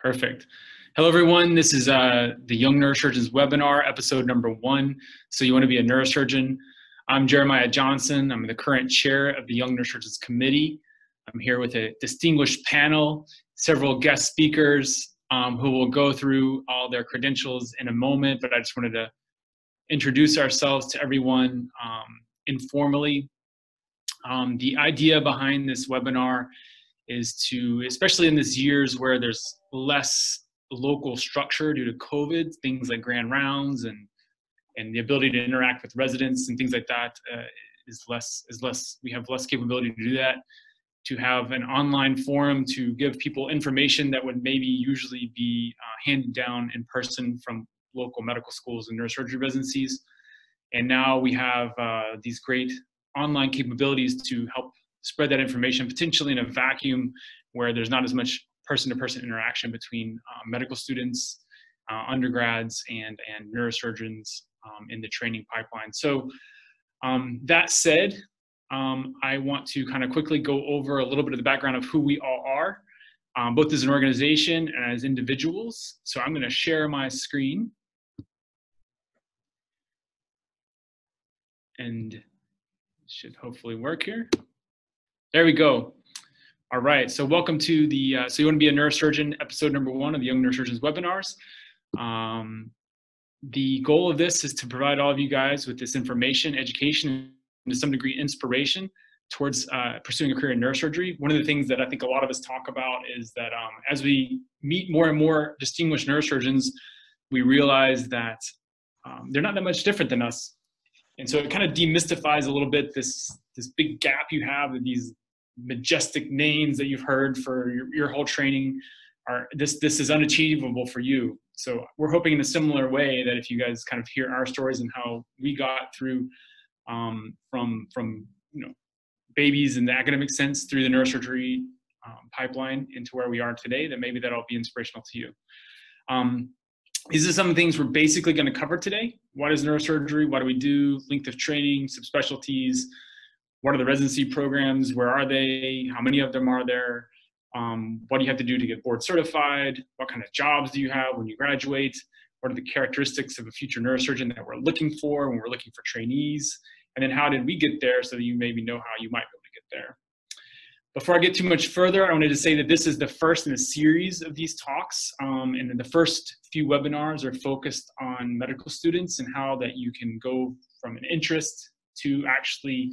Perfect. Hello, everyone. This is uh, the Young Neurosurgeons webinar, episode number one. So, you want to be a neurosurgeon? I'm Jeremiah Johnson. I'm the current chair of the Young Neurosurgeons Committee. I'm here with a distinguished panel, several guest speakers um, who will go through all their credentials in a moment, but I just wanted to introduce ourselves to everyone um, informally. Um, the idea behind this webinar is to, especially in these years where there's less local structure due to COVID, things like grand rounds and and the ability to interact with residents and things like that uh, is less is less. We have less capability to do that. To have an online forum to give people information that would maybe usually be uh, handed down in person from local medical schools and neurosurgery residencies, and now we have uh, these great online capabilities to help spread that information potentially in a vacuum where there's not as much person-to-person interaction between uh, medical students, uh, undergrads, and and neurosurgeons um, in the training pipeline. So um, that said, um, I want to kind of quickly go over a little bit of the background of who we all are, um, both as an organization and as individuals. So I'm going to share my screen. And should hopefully work here. There we go. All right, so welcome to the, uh, so you want to be a neurosurgeon, episode number one of the Young Neurosurgeons webinars. Um, the goal of this is to provide all of you guys with this information, education, and to some degree inspiration towards uh, pursuing a career in neurosurgery. One of the things that I think a lot of us talk about is that um, as we meet more and more distinguished neurosurgeons, we realize that um, they're not that much different than us. And so it kind of demystifies a little bit this, this big gap you have with these majestic names that you've heard for your, your whole training are this this is unachievable for you. So we're hoping in a similar way that if you guys kind of hear our stories and how we got through um, from from you know babies in the academic sense through the neurosurgery um, pipeline into where we are today that maybe that'll be inspirational to you. Um, these are some things we're basically going to cover today what is neurosurgery what do we do length of training subspecialties what are the residency programs? Where are they? How many of them are there? Um, what do you have to do to get board certified? What kind of jobs do you have when you graduate? What are the characteristics of a future neurosurgeon that we're looking for when we're looking for trainees? And then how did we get there so that you maybe know how you might be able to get there? Before I get too much further, I wanted to say that this is the first in a series of these talks. Um, and the first few webinars are focused on medical students and how that you can go from an interest to actually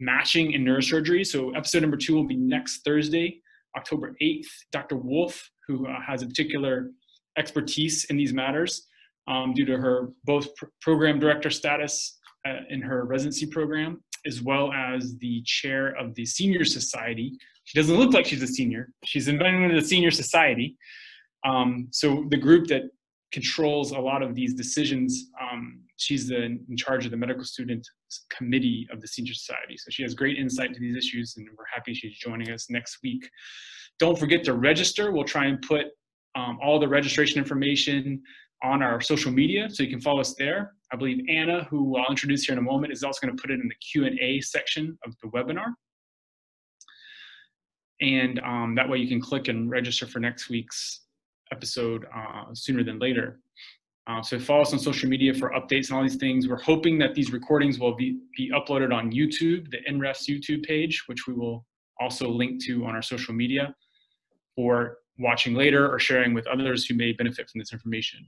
matching in neurosurgery. So episode number two will be next Thursday, October 8th. Dr. Wolfe, who uh, has a particular expertise in these matters um, due to her both pr- program director status uh, in her residency program, as well as the chair of the senior society. She doesn't look like she's a senior. She's invited into the senior society. Um, so the group that controls a lot of these decisions. Um, she's the, in charge of the medical student committee of the senior society. So she has great insight into these issues and we're happy she's joining us next week. Don't forget to register. We'll try and put um, all the registration information on our social media so you can follow us there. I believe Anna, who I'll introduce here in a moment, is also going to put it in the Q&A section of the webinar. And um, that way you can click and register for next week's episode uh, sooner than later. Uh, so follow us on social media for updates and all these things. We're hoping that these recordings will be, be uploaded on YouTube, the NREF's YouTube page, which we will also link to on our social media for watching later or sharing with others who may benefit from this information.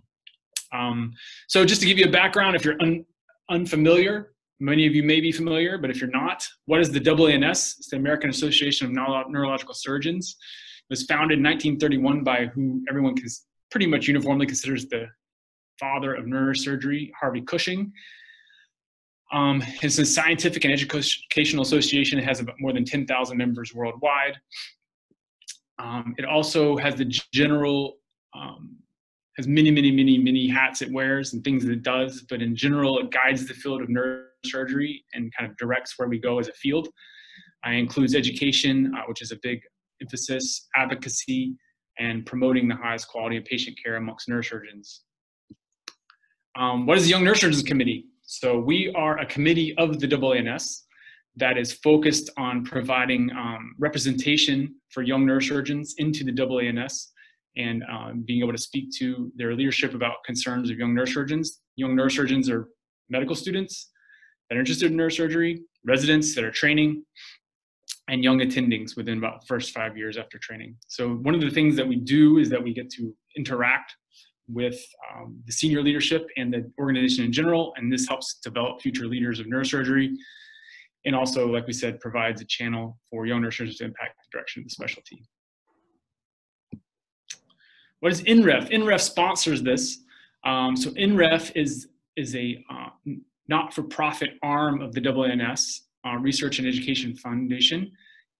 Um, so just to give you a background, if you're un unfamiliar, many of you may be familiar, but if you're not, what is the AANS? It's the American Association of Neuro Neurological Surgeons It was founded in 1931 by who everyone pretty much uniformly considers the father of neurosurgery, Harvey Cushing. Um, it's a scientific and educational association. It has about more than 10,000 members worldwide. Um, it also has the general, um, has many, many, many, many hats it wears and things that it does, but in general, it guides the field of neurosurgery and kind of directs where we go as a field. It includes education, uh, which is a big emphasis, advocacy, and promoting the highest quality of patient care amongst neurosurgeons. Um, what is the Young Neurosurgeons Committee? So we are a committee of the AANS that is focused on providing um, representation for young neurosurgeons into the AANS and um, being able to speak to their leadership about concerns of young neurosurgeons. Young neurosurgeons are medical students that are interested in neurosurgery, residents that are training, and young attendings within about first five years after training. So one of the things that we do is that we get to interact with um, the senior leadership and the organization in general, and this helps develop future leaders of neurosurgery. And also, like we said, provides a channel for young neurosurgeons to impact the direction of the specialty. What is NREF? NREF sponsors this. Um, so NREF is, is a uh, not-for-profit arm of the AANS, uh, Research and Education Foundation,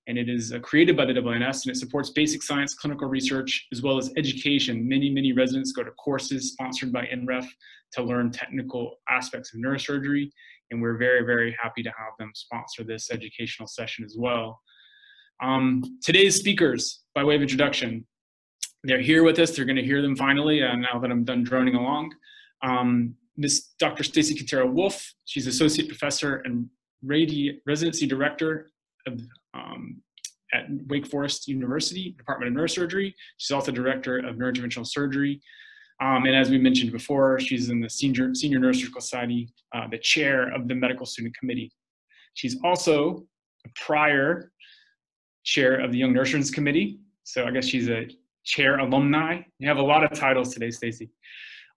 and it is uh, created by the AANS and it supports basic science, clinical research, as well as education. Many, many residents go to courses sponsored by NREF to learn technical aspects of neurosurgery, and we're very, very happy to have them sponsor this educational session as well. Um, today's speakers, by way of introduction, they're here with us. They're going to hear them finally uh, now that I'm done droning along. Um, Miss Dr. Stacey Quintero Wolfe, she's associate professor and radi- residency director of, um, at Wake Forest University, Department of Neurosurgery. She's also director of neurointerventional surgery. Um, and as we mentioned before, she's in the Senior, Senior Neurosurgical Society, uh, the chair of the Medical Student Committee. She's also a prior chair of the Young Neurosurgeons Committee. So I guess she's a chair alumni. You have a lot of titles today, Stacey.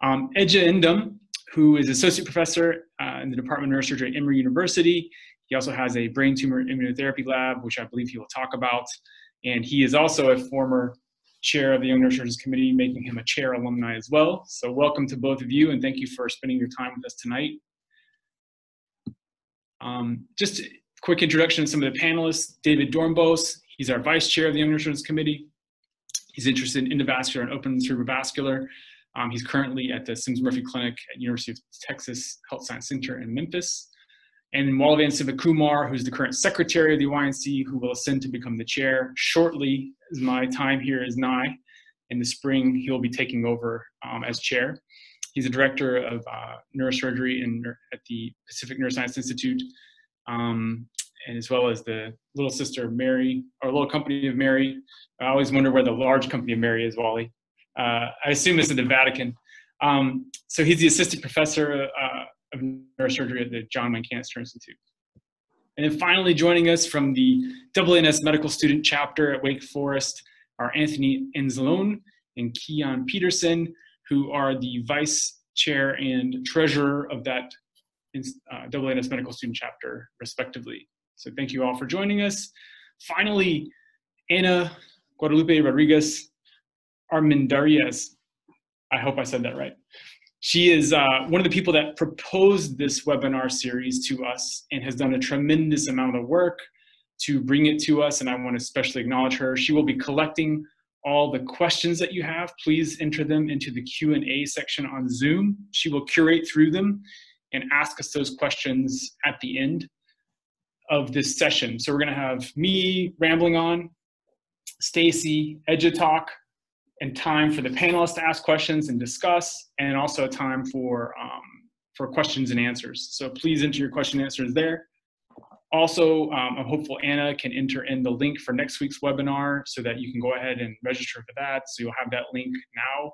Um, Edjah Nduom, who is associate professor uh, in the Department of Neurosurgery at Emory University. He also has a brain tumor immunotherapy lab, which I believe he will talk about. And he is also a former chair of the Young Neurosurgeons Committee, making him a chair alumni as well. So welcome to both of you, and thank you for spending your time with us tonight. Um, just a quick introduction to some of the panelists. David Dornbos, he's our vice chair of the Young Neurosurgeons Committee. He's interested in endovascular and open cerebrovascular. Um, he's currently at the Semmes Murphey Clinic at University of Texas Health Science Center in Memphis. And Walavan Sivakumar, who's the current secretary of the YNC, who will ascend to become the chair shortly as my time here is nigh. In the spring, he'll be taking over um, as chair. He's a director of uh, neurosurgery in, at the Pacific Neuroscience Institute, um, and as well as the little sister of Mary, or little company of Mary. I always wonder where the large company of Mary is, Wally. Uh, I assume it's in the Vatican. Um, so he's the assistant professor uh, of neurosurgery at the John Wayne Cancer Institute. And then finally joining us from the AANS Medical Student Chapter at Wake Forest are Anthony Anzalone and Keyan Peterson, who are the vice chair and treasurer of that uh, AANS Medical Student Chapter, respectively. So thank you all for joining us. Finally, Anna Guadalupe Rodriguez Armendariz. I hope I said that right. She is uh, one of the people that proposed this webinar series to us and has done a tremendous amount of work to bring it to us, and I want to especially acknowledge her. She will be collecting all the questions that you have. Please enter them into the Q&A section on Zoom. She will curate through them and ask us those questions at the end of this session. So we're going to have me rambling on, Stacey, Talk and time for the panelists to ask questions and discuss, and also time for um, for questions and answers. So please enter your question and answers there. Also, um, I'm hopeful Anna can enter in the link for next week's webinar so that you can go ahead and register for that. So you'll have that link now.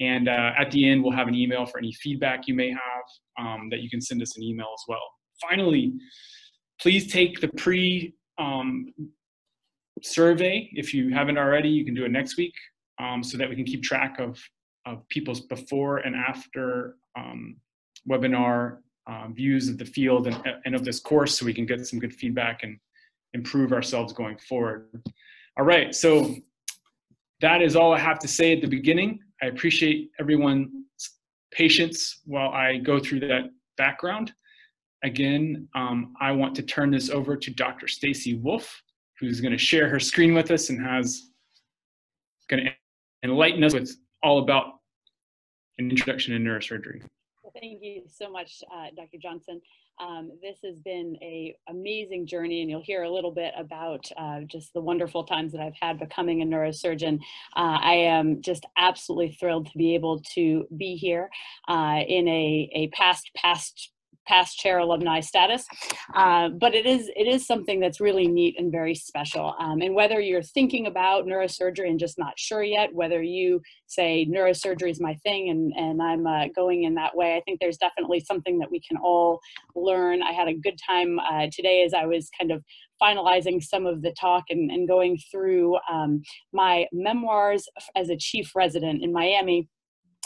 And uh, at the end, we'll have an email for any feedback you may have um, that you can send us an email as well. Finally, please take the pre um, survey. If you haven't already, you can do it next week um, so that we can keep track of, of people's before and after um, webinar uh, views of the field and, and of this course so we can get some good feedback and improve ourselves going forward. All right, so that is all I have to say at the beginning. I appreciate everyone's patience while I go through that background. Again, um, I want to turn this over to Dr. Stacey Wolfe, who's going to share her screen with us and has going to enlighten us with all about an introduction in neurosurgery. Thank you so much, uh, Dr. Johnson. Um, this has been a amazing journey, and you'll hear a little bit about uh, just the wonderful times that I've had becoming a neurosurgeon. Uh, I am just absolutely thrilled to be able to be here uh, in a, a past past past chair alumni status, uh, but it is it is something that's really neat and very special. Um, and whether you're thinking about neurosurgery and just not sure yet, whether you say neurosurgery is my thing and and I'm uh, going in that way, I think there's definitely something that we can all learn. I had a good time uh, today as I was kind of finalizing some of the talk and, and going through um, my memoirs as a chief resident in Miami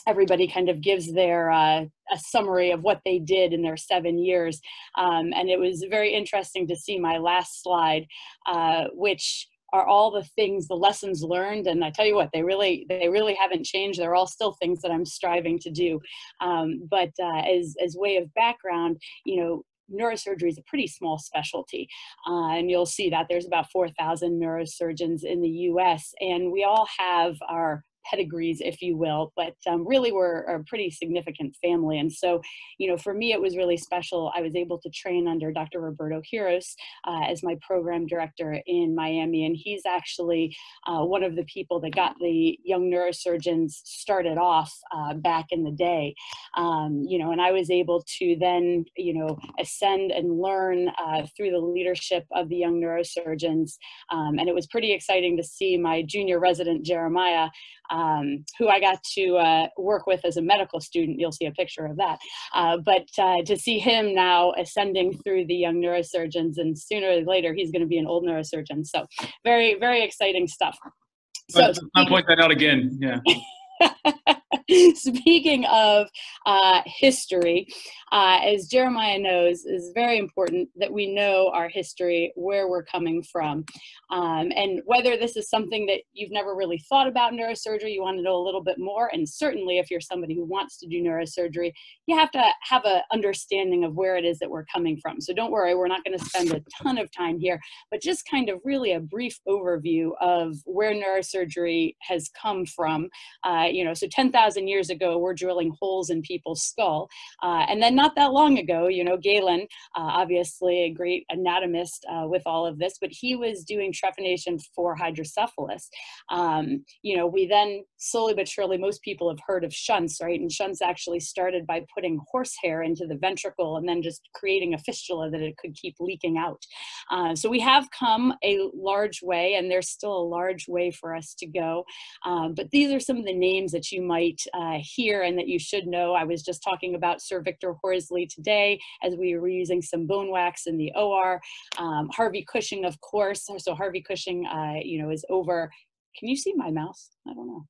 everybody kind of gives their uh, a summary of what they did in their seven years. Um, and it was very interesting to see my last slide uh, which are all the things the lessons learned. And i tell you what they really they really haven't changed. They're all still things that i'm striving to do. Um, but uh, as as way of background you know neurosurgery is a pretty small specialty. Uh, and you'll see that there's about 4,000 neurosurgeons in the US, and we all have our pedigrees, if you will, but um, really we're a pretty significant family. And so, you know, for me, it was really special. I was able to train under Dr. Roberto Heros uh, as my program director in Miami. And he's actually uh, one of the people that got the young neurosurgeons started off uh, back in the day. Um, you know, and I was able to then, you know, ascend and learn uh, through the leadership of the young neurosurgeons. Um, and it was pretty exciting to see my junior resident, Jeremiah, um, who I got to uh, work with as a medical student. You'll see a picture of that. Uh, but uh, to see him now ascending through the young neurosurgeons, and sooner or later he's going to be an old neurosurgeon. So very, very exciting stuff. So I'll point that out again. Yeah. Speaking of uh, history, uh, as Jeremiah knows, is very important that we know our history, where we're coming from. Um, and whether this is something that you've never really thought about neurosurgery, you want to know a little bit more. And certainly, if you're somebody who wants to do neurosurgery, you have to have an understanding of where it is that we're coming from. So don't worry, we're not going to spend a ton of time here, but just kind of really a brief overview of where neurosurgery has come from. Uh, you know, so 10,000 years ago, we're drilling holes in people's skull. Uh, and then not that long ago, you know, Galen, uh, obviously a great anatomist uh, with all of this, but he was doing trephination for hydrocephalus. Um, you know, we then slowly but surely, most people have heard of shunts, right? And shunts actually started by putting horsehair into the ventricle and then just creating a fistula that it could keep leaking out. Uh, so we have come a large way, and there's still a large way for us to go. Um, but these are some of the names that you might uh, hear and that you should know. I was just talking about Sir Victor Horsley today as we were using some bone wax in the OR. Um, Harvey Cushing, of course. So Harvey Cushing, uh, you know, is over. Can you see my mouse? I don't know.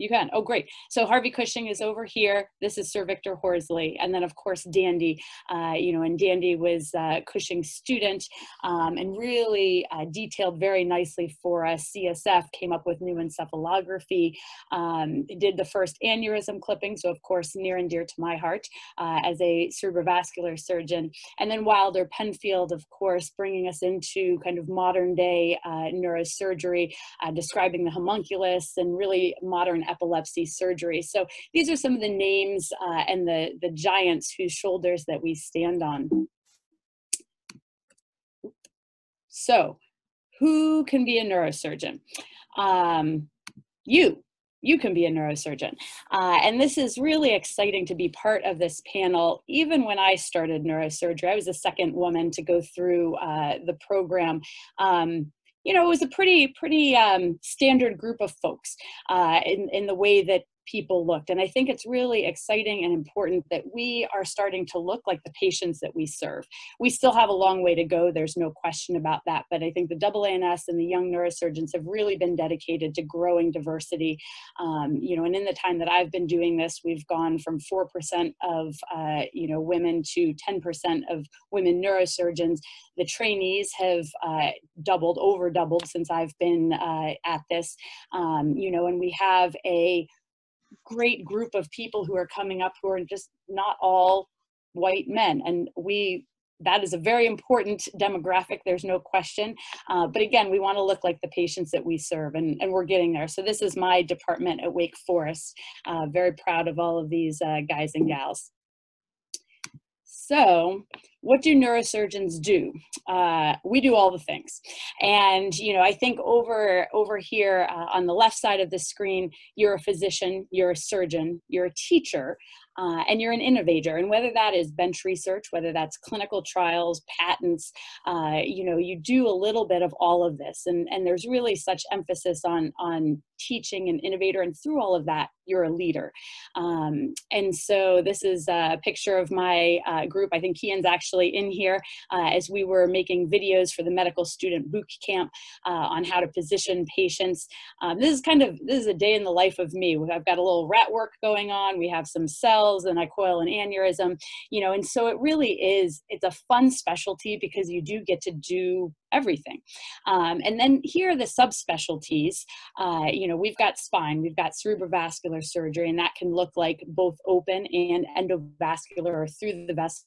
You can. Oh, great. So Harvey Cushing is over here. This is Sir Victor Horsley. And then, of course, Dandy, uh, you know, and Dandy was uh, Cushing's student um, and really uh, detailed very nicely for us. CSF came up with pneumoencephalography, um, did the first aneurysm clipping. So, of course, near and dear to my heart uh, as a cerebrovascular surgeon. And then Wilder Penfield, of course, bringing us into kind of modern day uh, neurosurgery, uh, describing the homunculus and really modern epilepsy surgery. So these are some of the names uh, and the, the giants whose shoulders that we stand on. So who can be a neurosurgeon? Um, you, you can be a neurosurgeon. Uh, and this is really exciting to be part of this panel. Even when I started neurosurgery, I was the second woman to go through uh, the program. Um, you know, it was a pretty, pretty um, standard group of folks uh, in, in the way that people looked. And I think it's really exciting and important that we are starting to look like the patients that we serve. We still have a long way to go, there's no question about that. But I think the AANS and the young neurosurgeons have really been dedicated to growing diversity. Um, you know, and in the time that I've been doing this, we've gone from 4% of, uh, you know, women to 10% of women neurosurgeons. The trainees have uh, doubled, over doubled since I've been uh, at this. Um, you know, and we have a great group of people who are coming up who are just not all white men. And we that is a very important demographic there's no question. Uh, but again we want to look like the patients that we serve and, and we're getting there. So this is my department at wake forest. Uh, very proud of all of these uh, guys and gals so what do neurosurgeons do? Uh, we do all the things. And, you know, I think over, over here uh, on the left side of the screen, you're a physician, you're a surgeon, you're a teacher, uh, and you're an innovator. And whether that is bench research, whether that's clinical trials, patents, uh, you know, you do a little bit of all of this. And, and there's really such emphasis on, on teaching and innovator. And through all of that, you're a leader. Um, and so this is a picture of my uh, group. I think Keyan's actually in here uh, as we were making videos for the medical student boot camp uh, on how to position patients. Um, this is kind of, this is a day in the life of me. I've got a little rat work going on. We have some cells and I coil an aneurysm, you know, and so it really is, it's a fun specialty because you do get to do everything. Um, and then here are the subspecialties. Uh, you know, we've got spine, we've got cerebrovascular surgery, and that can look like both open and endovascular or through the vessel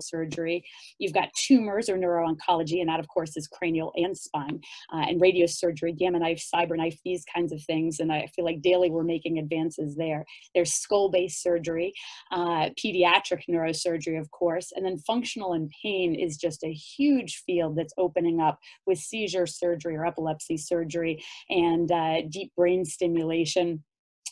surgery. You've got tumors or neuro-oncology, and that, of course, is cranial and spine, uh, and radiosurgery, gamma knife, CyberKnife, these kinds of things. And I feel like daily we're making advances there. There's skull-based surgery, uh, pediatric neurosurgery, of course, and then functional and pain is just a huge field that's opening up with seizure surgery or epilepsy surgery and uh, deep brain stimulation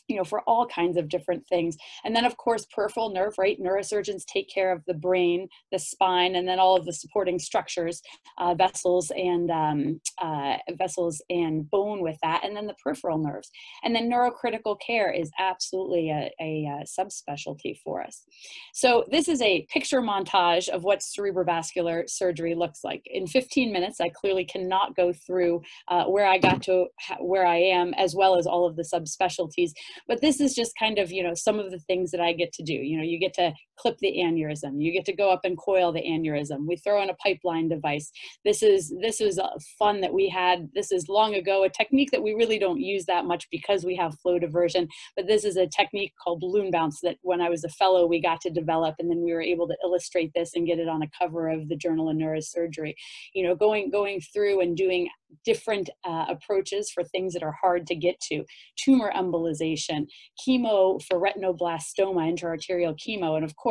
you know, for all kinds of different things. And then, of course, peripheral nerve, right? Neurosurgeons take care of the brain, the spine, and then all of the supporting structures, uh, vessels and um, uh, vessels and bone with that, and then the peripheral nerves. And then neurocritical care is absolutely a, a, a subspecialty for us. So this is a picture montage of what cerebrovascular surgery looks like. In 15 minutes, I clearly cannot go through uh, where I got to where I am, as well as all of the subspecialties but this is just kind of you know some of the things that i get to do. You know you get to clip the aneurysm. You get to go up and coil the aneurysm. We throw in a pipeline device. This is this is a fun that we had. This is long ago a technique that we really don't use that much because we have flow diversion but this is a technique called balloon bounce that when i was a fellow we got to develop and then we were able to illustrate this and get it on a cover of the journal of neurosurgery. You know going going through and doing different uh, approaches for things that are hard to get to. Tumor embolization chemo for retinoblastoma intraarterial chemo and of course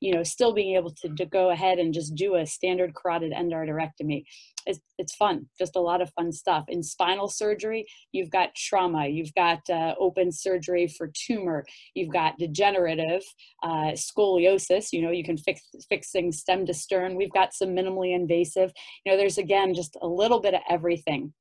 you know still being able to, to go ahead and just do a standard carotid endarterectomy. It's, it's fun just a lot of fun stuff. In spinal surgery you've got trauma you've got uh, open surgery for tumor you've got degenerative uh, scoliosis you know you can fix fixing stem to stern. We've got some minimally invasive you know there's again just a little bit of everything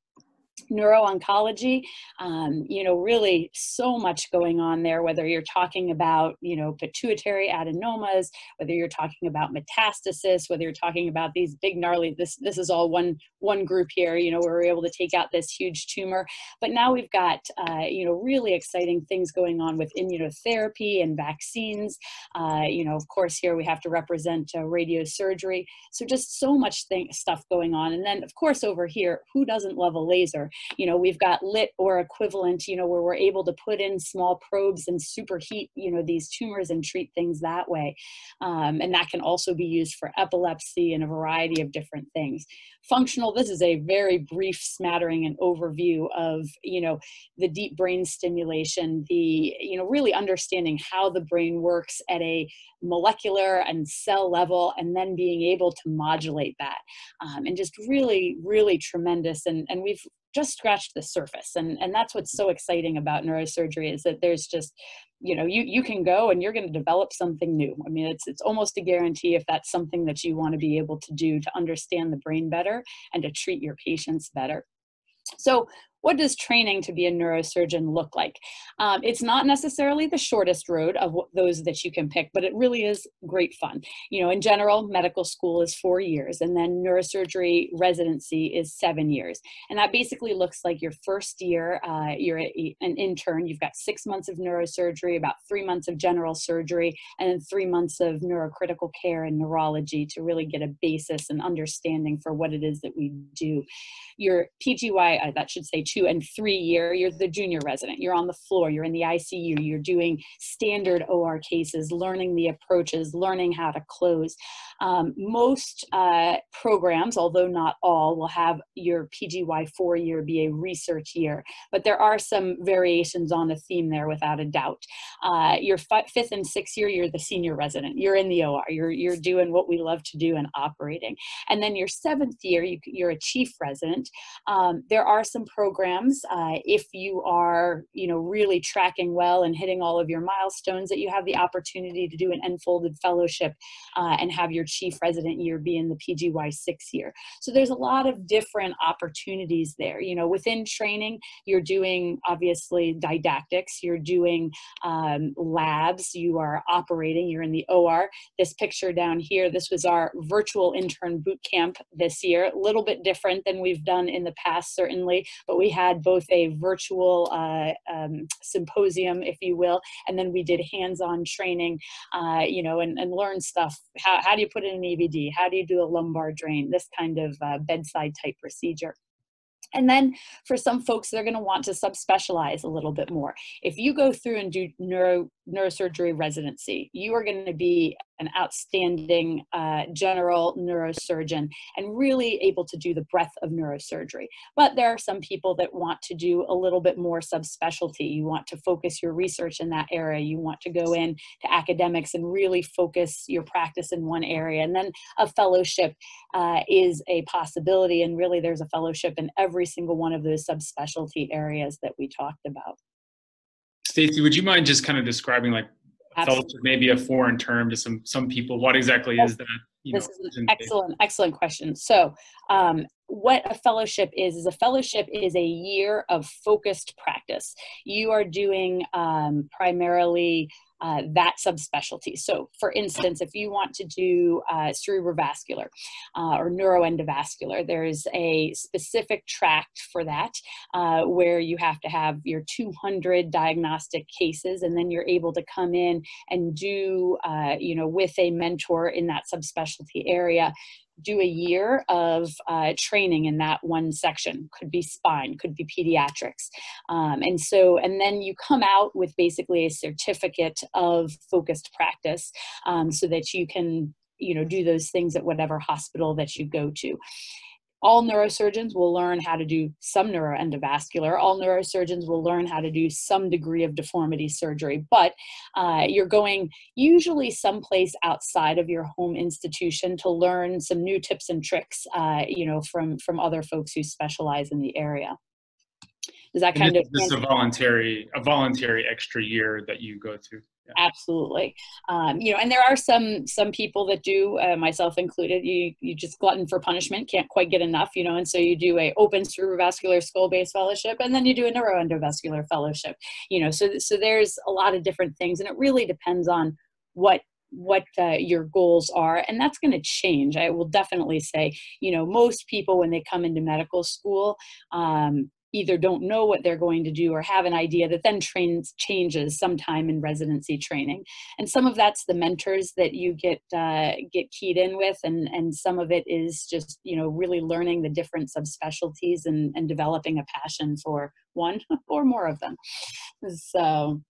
neuro-oncology um, you know really so much going on there whether you're talking about you know pituitary adenomas whether you're talking about metastasis whether you're talking about these big gnarly this this is all one one group here you know where we're able to take out this huge tumor. But now we've got uh, you know really exciting things going on with immunotherapy and vaccines. Uh, you know of course here we have to represent uh, radiosurgery. So just so much thing, stuff going on. And then of course over here who doesn't love a laser you know, we've got LITT or equivalent, you know, where we're able to put in small probes and superheat, you know, these tumors and treat things that way. Um, and that can also be used for epilepsy and a variety of different things. Functional, this is a very brief smattering and overview of, you know, the deep brain stimulation, the, you know, really understanding how the brain works at a molecular and cell level and then being able to modulate that um, and just really really tremendous and and we've just scratched the surface and and that's what's so exciting about neurosurgery is that there's just you know you you can go and you're going to develop something new. I mean it's it's almost a guarantee if that's something that you want to be able to do to understand the brain better and to treat your patients better. So what does training to be a neurosurgeon look like? Um, it's not necessarily the shortest road of those that you can pick, but it really is great fun. You know, in general, medical school is four years, and then neurosurgery residency is seven years. And that basically looks like your first year, uh, you're a, an intern, you've got six months of neurosurgery, about three months of general surgery, and then three months of neurocritical care and neurology to really get a basis and understanding for what it is that we do. Your PGY, uh, that should say two, and three year, you're the junior resident. You're on the floor, you're in the ICU, you're doing standard OR cases, learning the approaches, learning how to close. Um, most uh, programs, although not all, will have your PGY four year be a research year, but there are some variations on the theme there without a doubt. Uh, your fifth and sixth year, you're the senior resident. You're in the OR. You're you're doing what we love to do and operating. And then your seventh year, you, are a chief resident. Um, there are some programs uh, if you are you know really tracking well and hitting all of your milestones that you have the opportunity to do an enfolded fellowship uh, and have your chief resident year be in the PGY six year. So there's a lot of different opportunities there. You know, within training, you're doing obviously didactics, you're doing um, labs, you are operating, you're in the OR. This picture down here, this was our virtual intern boot camp this year. A little bit different than we've done in the past, certainly, but we had both a virtual uh, um, symposium, if you will, and then we did hands-on training, uh, you know, and, and learn stuff. How, how do you put in an EVD? How do you do a lumbar drain? This kind of uh, bedside type procedure. And then for some folks, they're going to want to subspecialize a little bit more. If you go through and do neuro, neurosurgery residency, you are going to be an outstanding uh, general neurosurgeon and really able to do the breadth of neurosurgery. But there are some people that want to do a little bit more subspecialty. You want to focus your research in that area. You want to go in to academics and really focus your practice in one area. And then a fellowship uh, is a possibility. And really, there's a fellowship in every single one of those subspecialty areas that we talked about. Stacey, would you mind just kind of describing like fellowship maybe a foreign term to some some people? What exactly is that? You this know, is an excellent, excellent question. So, um, what a fellowship is is a fellowship is a year of focused practice. You are doing um, primarily uh, that subspecialty. So, for instance, if you want to do uh, cerebrovascular uh, or neuroendovascular, there's a specific tract for that uh, where you have to have your 200 diagnostic cases, and then you're able to come in and do, uh, you know, with a mentor in that subspecialty area, do a year of uh, training in that one section. Could be spine could be pediatrics. Um, and so and then you come out with basically a certificate of focused practice um, so that you can you know do those things at whatever hospital that you go to all neurosurgeons will learn how to do some neuroendovascular. All neurosurgeons will learn how to do some degree of deformity surgery, but uh, you're going usually someplace outside of your home institution to learn some new tips and tricks, uh, you know, from from other folks who specialize in the area. Does that kind of this is a voluntary a voluntary extra year that you go through? Absolutely. Um, you know and there are some some people that do uh, myself included you you just glutton for punishment can't quite get enough you know and so you do a open cerebrovascular skull base fellowship and then you do a neuroendovascular fellowship you know so so there's a lot of different things and it really depends on what what uh, your goals are and that's going to change. I will definitely say you know most people when they come into medical school um, either don't know what they're going to do or have an idea that then trains changes sometime in residency training. And some of that's the mentors that you get uh, get keyed in with and and some of it is just you know really learning the different subspecialties and and developing a passion for one or more of them. So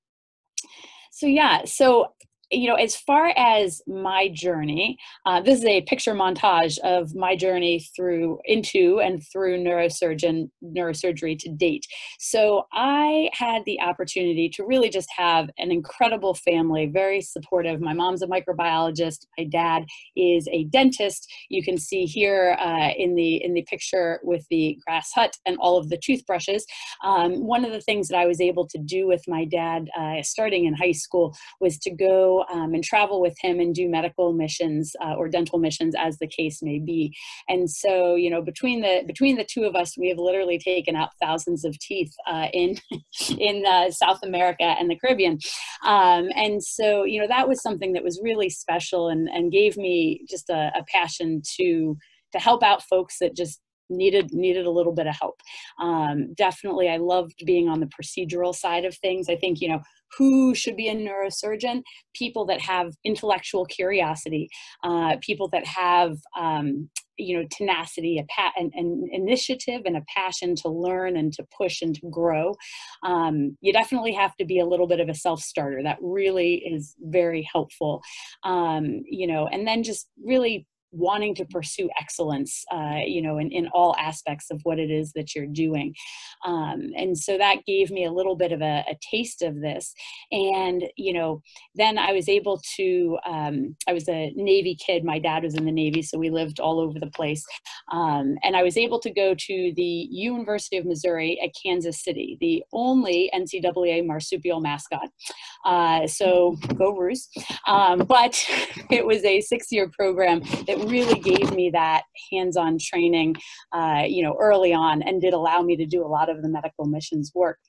so yeah so you know, as far as my journey, uh, this is a picture montage of my journey through into and through neurosurgeon neurosurgery to date. So I had the opportunity to really just have an incredible family, very supportive. My mom's a microbiologist. My dad is a dentist. You can see here uh, in the in the picture with the grass hut and all of the toothbrushes. Um, one of the things that I was able to do with my dad, uh, starting in high school, was to go um, and travel with him and do medical missions uh, or dental missions as the case may be. And so, you know, between the between the two of us, we have literally taken out thousands of teeth uh, in in uh, South America and the Caribbean. Um, and so, you know, that was something that was really special and, and gave me just a, a passion to to help out folks that just needed needed a little bit of help um, definitely i loved being on the procedural side of things i think you know who should be a neurosurgeon? People that have intellectual curiosity uh, people that have um, you know tenacity a pa- an, an, initiative and a passion to learn and to push and to grow. Um, you definitely have to be a little bit of a self-starter. That really is very helpful. Um, you know and then just really wanting to pursue excellence, uh, you know, in, in all aspects of what it is that you're doing. Um, and so that gave me a little bit of a, a, taste of this. And, you know, then I was able to, um, I was a Navy kid. My dad was in the Navy, so we lived all over the place. Um, and I was able to go to the University of Missouri at Kansas City, the only NCAA marsupial mascot. Uh, so go Roos. Um, but it was a six year program that really gave me that hands-on training, uh, you know, early on, and did allow me to do a lot of the medical missions work.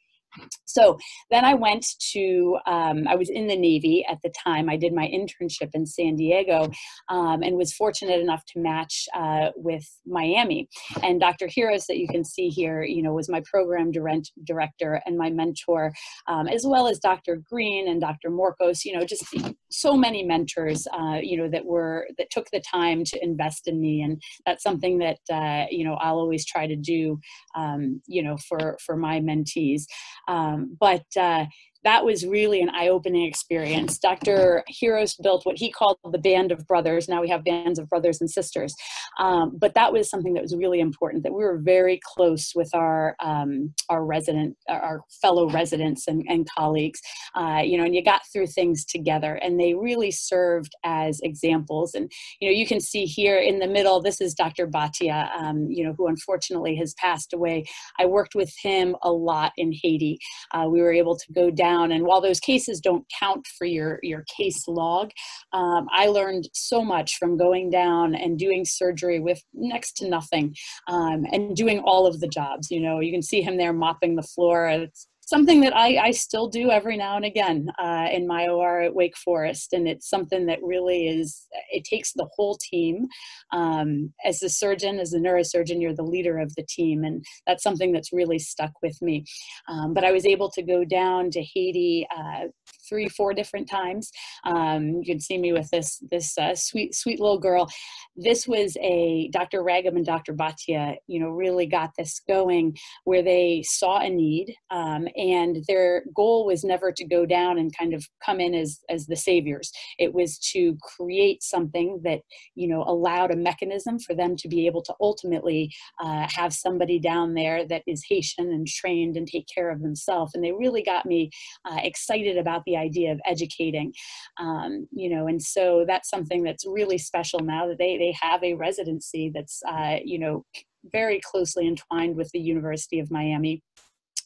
So then I went to, um, I was in the Navy at the time. I did my internship in San Diego um, and was fortunate enough to match uh, with Miami. And Dr. Heros, that you can see here, you know, was my program direct, director and my mentor, um, as well as Dr. Green and Dr. Morcos, you know, just so many mentors, uh, you know, that were, that took the time to invest in me. And that's something that, uh, you know, I'll always try to do, um, you know, for, for my mentees. Um, but uh, that was really an eye-opening experience. Dr. Heros built what he called the band of brothers. Now we have bands of brothers and sisters. Um, but that was something that was really important, that we were very close with our, um, our resident, our fellow residents and, and colleagues, uh, you know, and you got through things together and they really served as examples. And, you know, you can see here in the middle, this is Dr. Bhatia, um, you know, who unfortunately has passed away. I worked with him a lot in Haiti. Uh, we were able to go down down. And while those cases don't count for your, your case log, um, I learned so much from going down and doing surgery with next to nothing um, and doing all of the jobs. You know, you can see him there mopping the floor. It's something that I, I still do every now and again uh, in my OR at Wake Forest. And it's something that really is, it takes the whole team. Um, as a surgeon, as a neurosurgeon, you're the leader of the team. And that's something that's really stuck with me. Um, but I was able to go down to Haiti uh, three, four different times. Um, you can see me with this, this uh, sweet, sweet little girl. This was a, Dr. Ragam and Dr. Bhatia, you know, really got this going where they saw a need um, and their goal was never to go down and kind of come in as as the saviors it was to create something that you know allowed a mechanism for them to be able to ultimately uh, have somebody down there that is haitian and trained and take care of themselves and they really got me uh, excited about the idea of educating um, you know and so that's something that's really special now that they they have a residency that's uh, you know very closely entwined with the University of Miami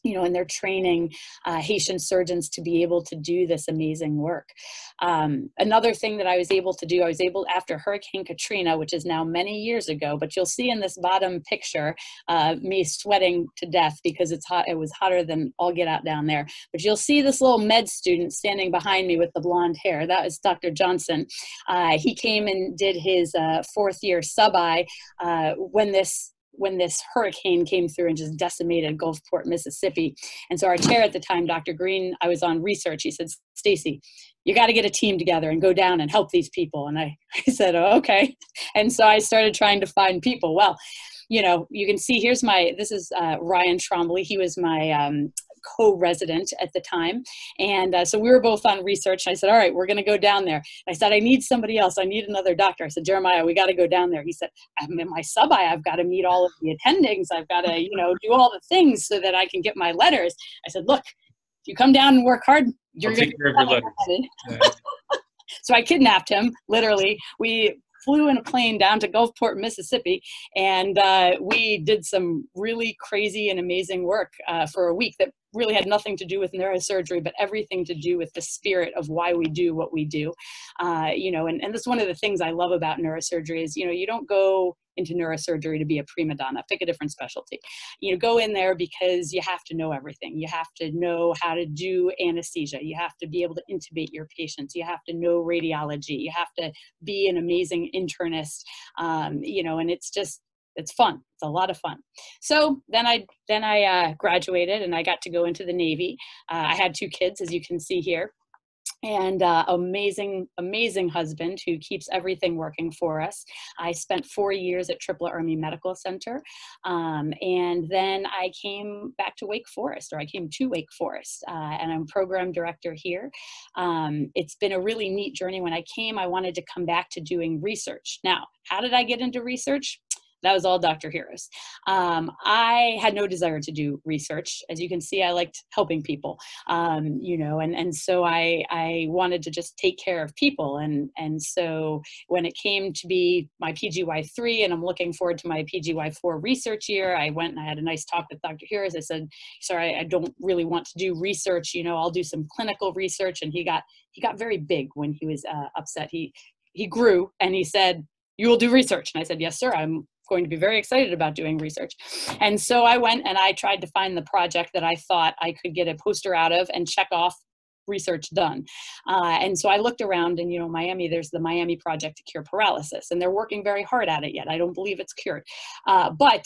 you know, and they're training uh, Haitian surgeons to be able to do this amazing work. Um, another thing that I was able to do, I was able after Hurricane Katrina, which is now many years ago, but you'll see in this bottom picture uh, me sweating to death because it's hot. It was hotter than all get out down there. But you'll see this little med student standing behind me with the blonde hair. That was Dr. Johnson. Uh, he came and did his uh, fourth year sub-I uh, when this when this hurricane came through and just decimated Gulfport, Mississippi. And so our chair at the time, Dr. Green, I was on research. He said, Stacey, you got to get a team together and go down and help these people. And I, I said, oh, okay. And so I started trying to find people. Well, you know, you can see here's my, this is uh, Ryan Trombley. He was my um, co-resident at the time. And uh, so we were both on research. I said, all right, we're going to go down there. And I said, I need somebody else. I need another doctor. I said, Jeremiah, we got to go down there. He said, I'm in my sub-I. I've got to meet all of the attendings. I've got to, you know, do all the things so that I can get my letters. I said, look, if you come down and work hard, you're going to take care of your letters. so I kidnapped him, literally. We flew in a plane down to Gulfport, Mississippi, and uh, we did some really crazy and amazing work uh, for a week that really had nothing to do with neurosurgery, but everything to do with the spirit of why we do what we do. Uh, you know, and, and that's one of the things I love about neurosurgery is, you know, you don't go into neurosurgery to be a prima donna, pick a different specialty. You know, go in there because you have to know everything. You have to know how to do anesthesia. You have to be able to intubate your patients. You have to know radiology. You have to be an amazing internist. Um, you know, and it's just it's fun. It's a lot of fun. So then I then I uh, graduated and I got to go into the Navy. Uh, I had two kids, as you can see here. And uh, amazing, amazing husband who keeps everything working for us. I spent four years at Tripler Army Medical Center, um, and then I came back to Wake Forest, or I came to Wake Forest, uh, and I'm program director here. Um, it's been a really neat journey. When I came, I wanted to come back to doing research. Now, how did I get into research? That was all Dr. Heros. Um, I had no desire to do research. As you can see, I liked helping people, um, you know, and, and so I, I wanted to just take care of people. And, and so when it came to be my PGY3 and I'm looking forward to my PGY4 research year, I went and I had a nice talk with Dr. Heros. I said, sorry, I don't really want to do research, you know, I'll do some clinical research. And he got, he got very big when he was uh, upset. He, he grew and he said, you will do research. And I said, yes, sir, I'm going to be very excited about doing research. And so I went and I tried to find the project that I thought I could get a poster out of and check off research done. Uh, and so I looked around and, you know, Miami, there's the Miami Project to Cure Paralysis, and they're working very hard at it yet. I don't believe it's cured. Uh, but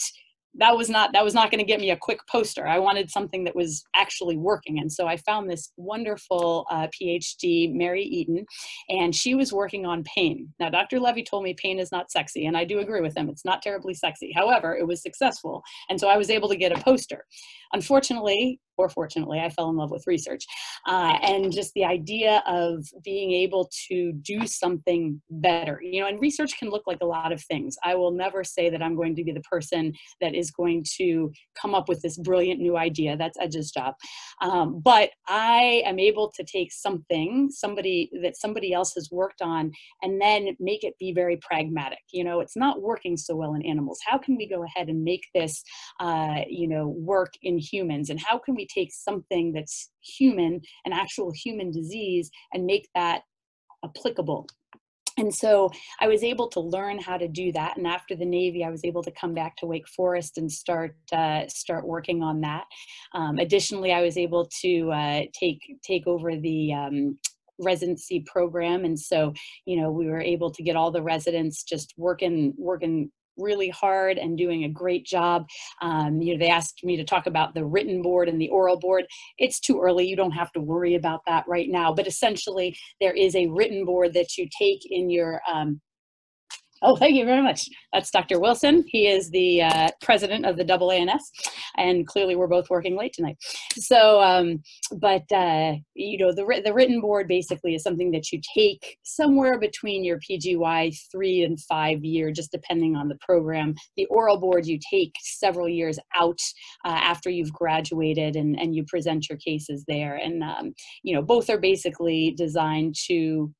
that was not that was not going to get me a quick poster. I wanted something that was actually working. And so i found this wonderful uh, phd mary eaton and she was working on pain. Now dr levy told me pain is not sexy and i do agree with him. It's not terribly sexy. However it was successful and so i was able to get a poster. Unfortunately or fortunately, I fell in love with research. Uh, and just the idea of being able to do something better. You know, and research can look like a lot of things. I will never say that I'm going to be the person that is going to come up with this brilliant new idea. That's Edjah's job. Um, but I am able to take something, somebody that somebody else has worked on, and then make it be very pragmatic. You know, it's not working so well in animals. How can we go ahead and make this, uh, you know, work in humans? And how can we take something that's human, an actual human disease, and make that applicable and so I was able to learn how to do that. And after the Navy, I was able to come back to Wake Forest and start uh, start working on that. Um, additionally, I was able to uh, take take over the um, residency program, and so you know we were able to get all the residents just working working really hard and doing a great job. Um, you know, they asked me to talk about the written board and the oral board. It's too early. You don't have to worry about that right now. But essentially, there is a written board that you take in your um, Oh, thank you very much. That's Dr. Wilson. He is the uh, president of the AANS, and clearly we're both working late tonight. So, um, but uh, you know, the the written board basically is something that you take somewhere between your PGY three and five year, just depending on the program. The oral board you take several years out uh, after you've graduated, and and you present your cases there. And um, you know, both are basically designed to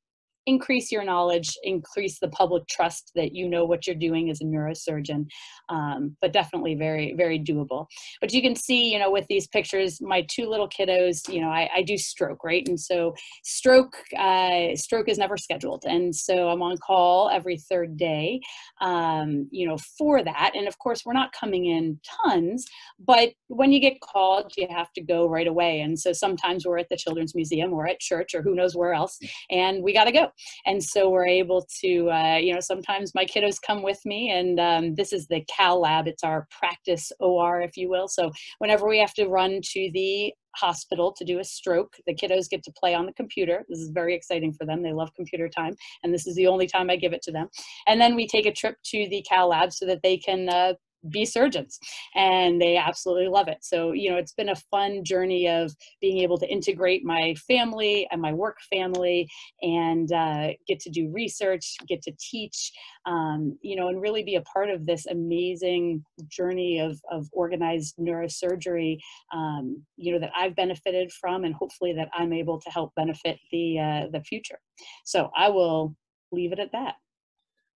increase your knowledge, increase the public trust that you know what you're doing as a neurosurgeon, um, but definitely very, very doable. But you can see, you know, with these pictures, my two little kiddos, you know, I, I do stroke, right? And so stroke, uh, stroke is never scheduled. And so I'm on call every third day, um, you know, for that. And of course, we're not coming in tons, but when you get called, you have to go right away. And so sometimes we're at the Children's Museum or at church or who knows where else, and we got to go and so we're able to uh, you know sometimes my kiddos come with me and um, this is the cath lab. It's our practice or if you will. So whenever we have to run to the hospital to do a stroke the kiddos get to play on the computer. This is very exciting for them. They love computer time and this is the only time i give it to them. And then we take a trip to the cath lab so that they can uh, be surgeons and they absolutely love it. So you know it's been a fun journey of being able to integrate my family and my work family and uh, get to do research get to teach um, you know and really be a part of this amazing journey of, of organized neurosurgery um, you know that i've benefited from and hopefully that i'm able to help benefit the uh, the future. So i will leave it at that.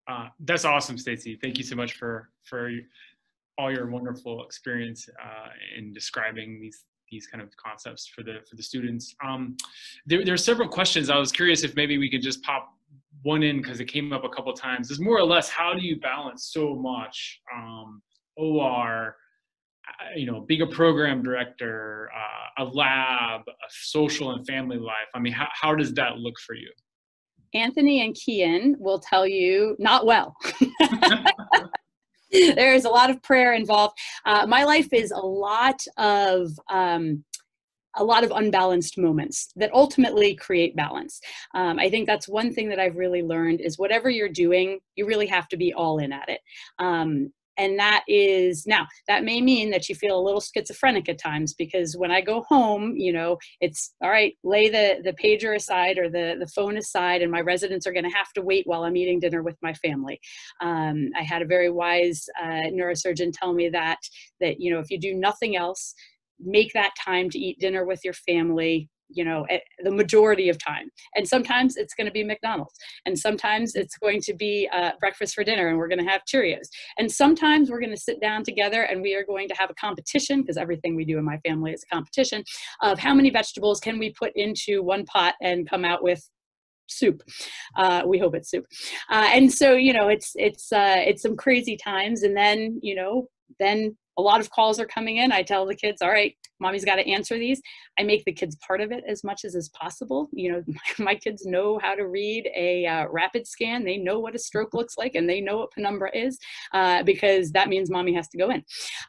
Uh, that's awesome, Stacey. Thank you so much for for all your wonderful experience uh, in describing these these kind of concepts for the for the students. Um, there, there are several questions. I was curious if maybe we could just pop one in because it came up a couple times. Is more or less how do you balance so much um, OR, uh, you know, being a program director, uh, a lab, a social and family life. I mean, how how does that look for you? Anthony and Keyan will tell you not well. there is a lot of prayer involved. Uh, my life is a lot of um, a lot of unbalanced moments that ultimately create balance. Um, I think that's one thing that I've really learned is whatever you're doing, you really have to be all in at it. Um, and that is now that may mean that you feel a little schizophrenic at times because when i go home you know it's all right lay the the pager aside or the the phone aside and my residents are going to have to wait while i'm eating dinner with my family. Um, i had a very wise uh, neurosurgeon tell me that that you know if you do nothing else make that time to eat dinner with your family you know the majority of time and sometimes it's going to be mcdonald's and sometimes it's going to be uh, breakfast for dinner and we're going to have cheerios and sometimes we're going to sit down together and we are going to have a competition because everything we do in my family is a competition of how many vegetables can we put into one pot and come out with soup. Uh, we hope it's soup. Uh, and so, you know, it's it's uh, it's some crazy times. And then, you know, then a lot of calls are coming in. I tell the kids, all right, mommy's got to answer these. I make the kids part of it as much as is possible. You know, my, my kids know how to read a uh, rapid scan. They know what a stroke looks like and they know what penumbra is uh, because that means mommy has to go in.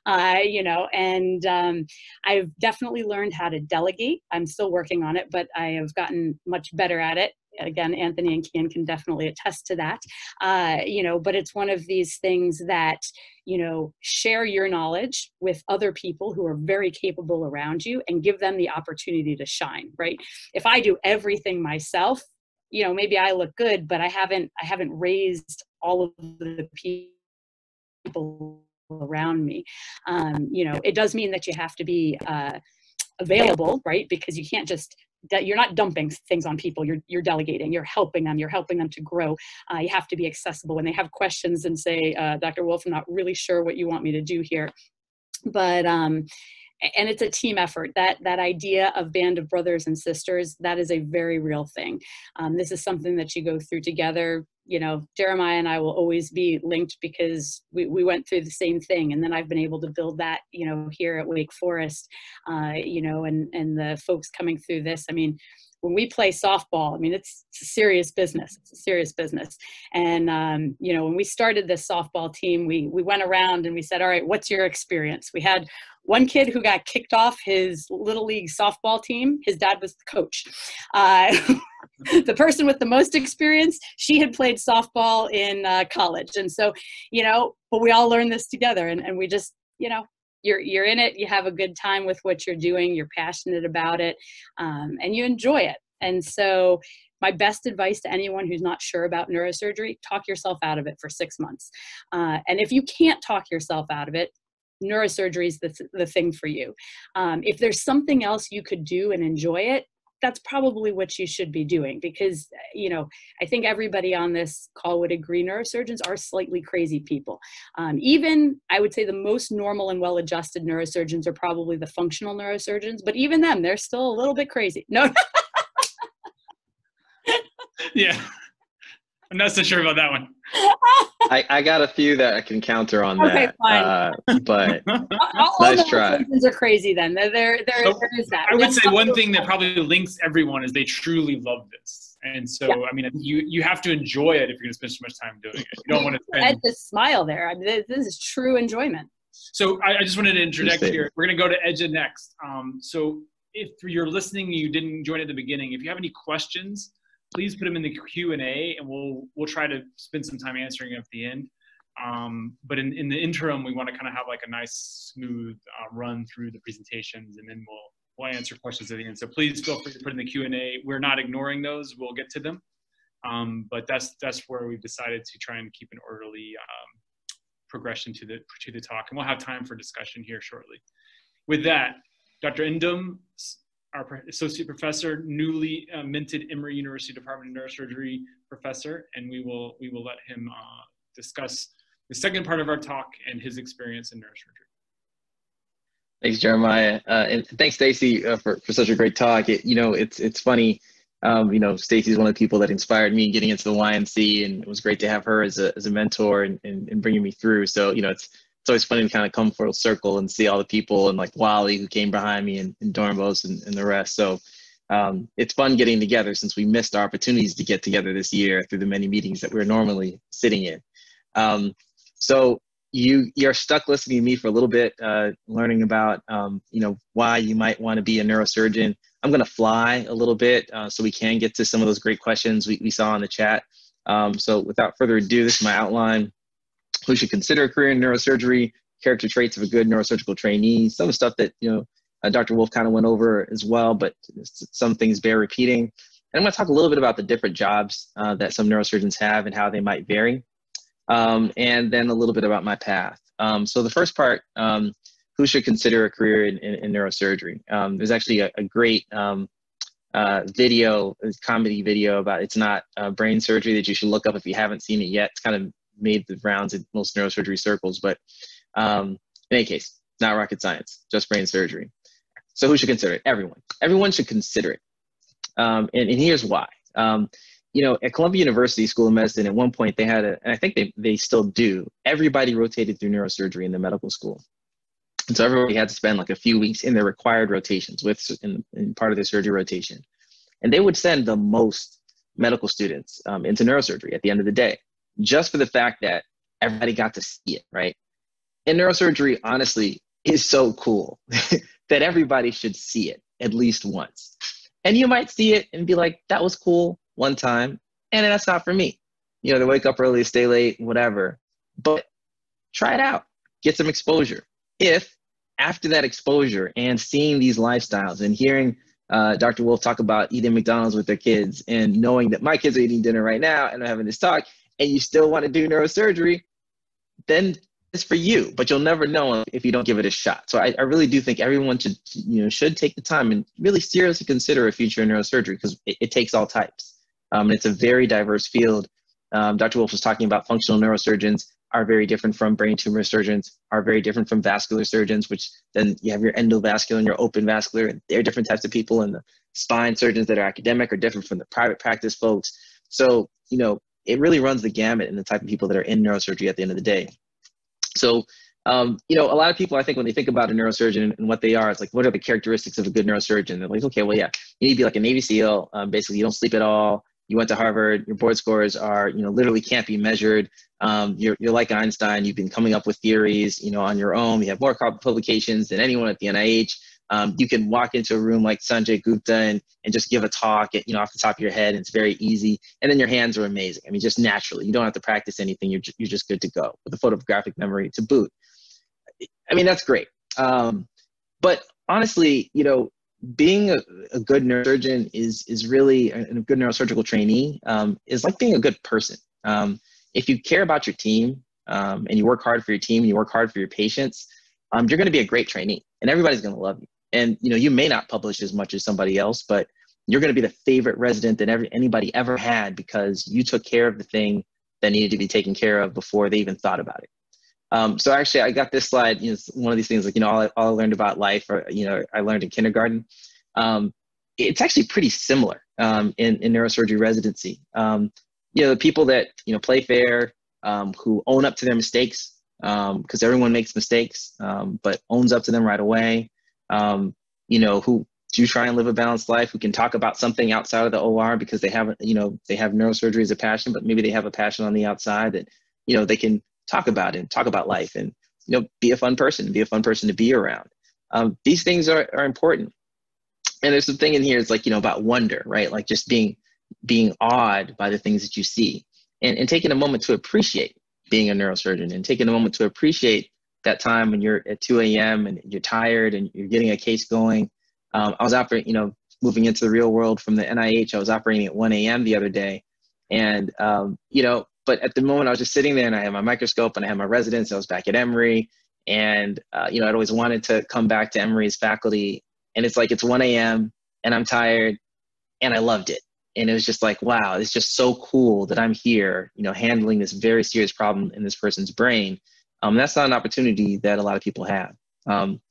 Uh, you know, and um, I've definitely learned how to delegate. I'm still working on it, but I have gotten much better at it again anthony and keyan can definitely attest to that. Uh, you know but it's one of these things that you know share your knowledge with other people who are very capable around you and give them the opportunity to shine right? If i do everything myself you know maybe i look good but i haven't i haven't raised all of the people around me. Um, you know it does mean that you have to be uh, available right? Because you can't just you're not dumping things on people you're you're delegating you're helping them you're helping them to grow. Uh, you have to be accessible. When they have questions and say uh, dr wolfe i'm not really sure what you want me to do here but um and it's a team effort. That that idea of band of brothers and sisters that is a very real thing. Um, this is something that you go through together you know jeremiah and i will always be linked because we, we went through the same thing and then i've been able to build that you know here at wake forest uh, you know and and the folks coming through this i mean when we play softball, I mean, it's, it's, a serious business. It's a serious business. And, um, you know, when we started this softball team, we, we went around and we said, all right, what's your experience? We had one kid who got kicked off his little league softball team. His dad was the coach. Uh, the person with the most experience, she had played softball in uh, college. And so, you know, but we all learned this together and, and we just, you know, you're you're in it you have a good time with what you're doing you're passionate about it um, and you enjoy it and so my best advice to anyone who's not sure about neurosurgery talk yourself out of it for six months uh, and if you can't talk yourself out of it neurosurgery is the, the thing for you. Um, if there's something else you could do and enjoy it, that's probably what you should be doing because you know i think everybody on this call would agree neurosurgeons are slightly crazy people. Um, even i would say the most normal and well adjusted neurosurgeons are probably the functional neurosurgeons but even them they're still a little bit crazy. No. Yeah i'm not so sure about that one I, I got a few that I can counter on okay, that. Fine. Uh, but all, nice try. are crazy then. There, there, there, so, there is that. I would say one thing that probably links everyone is they truly love this. And so, yeah. I mean, you you have to enjoy it if you're going to spend so much time doing it. You don't want to spend. Ed just smile there. I mean, this, this is true enjoyment. So I, I, just wanted to interject here. We're going to go to Edjah next. Um, so if you're listening, you didn't join at the beginning. If you have any questions, please put them in the Q and A, and we'll we'll try to spend some time answering at the end. Um, but in, in the interim, we want to kind of have like a nice, smooth uh, run through the presentations, and then we'll we'll answer questions at the end. So please feel free to put in the Q and A. We're not ignoring those; we'll get to them. Um, but that's that's where we've decided to try and keep an orderly um, progression to the to the talk, and we'll have time for discussion here shortly. With that, Dr. Nduom, our associate professor, newly uh, minted Emory University Department of Neurosurgery professor, and we will we will let him uh, discuss the second part of our talk and his experience in neurosurgery. Thanks, Jeremiah, uh, and thanks, Stacey, uh, for for such a great talk. It, you know, it's it's funny. Um, you know, Stacey's one of the people that inspired me getting into the YNC, and it was great to have her as a as a mentor and, and, and bringing me through. So, you know, it's it's always funny to kind of come full circle and see all the people and like Wally who came behind me and, and Dornbos and, and the rest. So um, it's fun getting together since we missed our opportunities to get together this year through the many meetings that we're normally sitting in. Um, so you you're stuck listening to me for a little bit, uh, learning about um, you know why you might want to be a neurosurgeon. I'm going to fly a little bit uh, so we can get to some of those great questions we, we saw in the chat. Um, so without further ado, this is my outline. Who should consider a career in neurosurgery? Character traits of a good neurosurgical trainee. Some stuff that you know uh, Dr. Wolfe kind of went over as well, but some things bear repeating. And I'm going to talk a little bit about the different jobs uh, that some neurosurgeons have and how they might vary um, and then a little bit about my path. Um, so the first part, um, who should consider a career in, in, in neurosurgery? Um, there's actually a, a great um, uh, video, comedy video about it's not uh, brain surgery that you should look up if you haven't seen it yet. It's kind of made the rounds in most neurosurgery circles, but um, in any case, not rocket science, just brain surgery. So who should consider it? Everyone. Everyone should consider it. and, and here's why. Um, you know, at Columbia University School of Medicine, at one point they had a, and I think they, they still do, everybody rotated through neurosurgery in the medical school. And so everybody had to spend like a few weeks in their required rotations with in, in part of their surgery rotation. And they would send the most medical students um, into neurosurgery at the end of the day, just for the fact that everybody got to see it, right? And neurosurgery, honestly, is so cool that everybody should see it at least once. And you might see it and be like, that was cool one time, and that's not for me. You know, they wake up early, stay late, whatever. But try it out, get some exposure. If after that exposure and seeing these lifestyles and hearing uh, Dr. Wolfe talk about eating McDonald's with their kids and knowing that my kids are eating dinner right now and I'm having this talk, and you still want to do neurosurgery, then it's for you, but you'll never know if you don't give it a shot. So I, I really do think everyone should, you know, should take the time and really seriously consider a future in neurosurgery because it, it takes all types. Um, it's a very diverse field. Um, Dr. Wolfe was talking about functional neurosurgeons are very different from brain tumor surgeons, are very different from vascular surgeons, which then you have your endovascular and your open vascular, and they're different types of people. And the spine surgeons that are academic are different from the private practice folks. So, you know, it really runs the gamut in the type of people that are in neurosurgery at the end of the day. So, um, you know, a lot of people, I think, when they think about a neurosurgeon and what they are, it's like, what are the characteristics of a good neurosurgeon? They're like, okay, well, yeah, you need to be like a Navy SEAL. Um, basically, you don't sleep at all you went to Harvard, your board scores are, you know, literally can't be measured. Um, you're, you're like Einstein, you've been coming up with theories, you know, on your own. You have more publications than anyone at the NIH. Um, you can walk into a room like Sanjay Gupta and, and just give a talk, at, you know, off the top of your head. And it's very easy. And then your hands are amazing. I mean, just naturally, you don't have to practice anything. You're, you're just good to go with a photographic memory to boot. I mean, that's great. Um, but honestly, you know, being a, a, good neurosurgeon is is really a, a good neurosurgical trainee um, is like being a good person. Um, if you care about your team um, and you work hard for your team and you work hard for your patients, um, you're going to be a great trainee, and everybody's going to love you. And you know you may not publish as much as somebody else, but you're going to be the favorite resident that every, anybody ever had because you took care of the thing that needed to be taken care of before they even thought about it. Um, so actually, I got this slide. You know, one of these things like you know all I, all I learned about life, or you know, I learned in kindergarten. Um, it's actually pretty similar um, in in neurosurgery residency. Um, you know, the people that you know play fair, um, who own up to their mistakes, because um, everyone makes mistakes, but owns up to them right away. You know, who do try and live a balanced life, who can talk about something outside of the OR because they haven't, you know, they have neurosurgery as a passion, but maybe they have a passion on the outside that, you know, they can talk about and talk about life, and you know, be a fun person, be a fun person to be around. Um, these things are, are important. And there's some thing in here, it's like, you know, about wonder, right? Like just being being awed by the things that you see and, and taking a moment to appreciate being a neurosurgeon and taking a moment to appreciate that time when you're at 2 a.m. and you're tired and you're getting a case going. Um, I was operating, you know, moving into the real world from the NIH, I was operating at 1 a.m. the other day. And, um, you know, but at the moment, I was just sitting there and I had my microscope and I had my residence. I was back at Emory. And, uh, you know, I'd always wanted to come back to Emory's faculty. And it's like, it's 1 a.m. and I'm tired and I loved it. And it was just like, wow, it's just so cool that I'm here, you know, handling this very serious problem in this person's brain. Um, that's not an opportunity that a lot of people have. Um,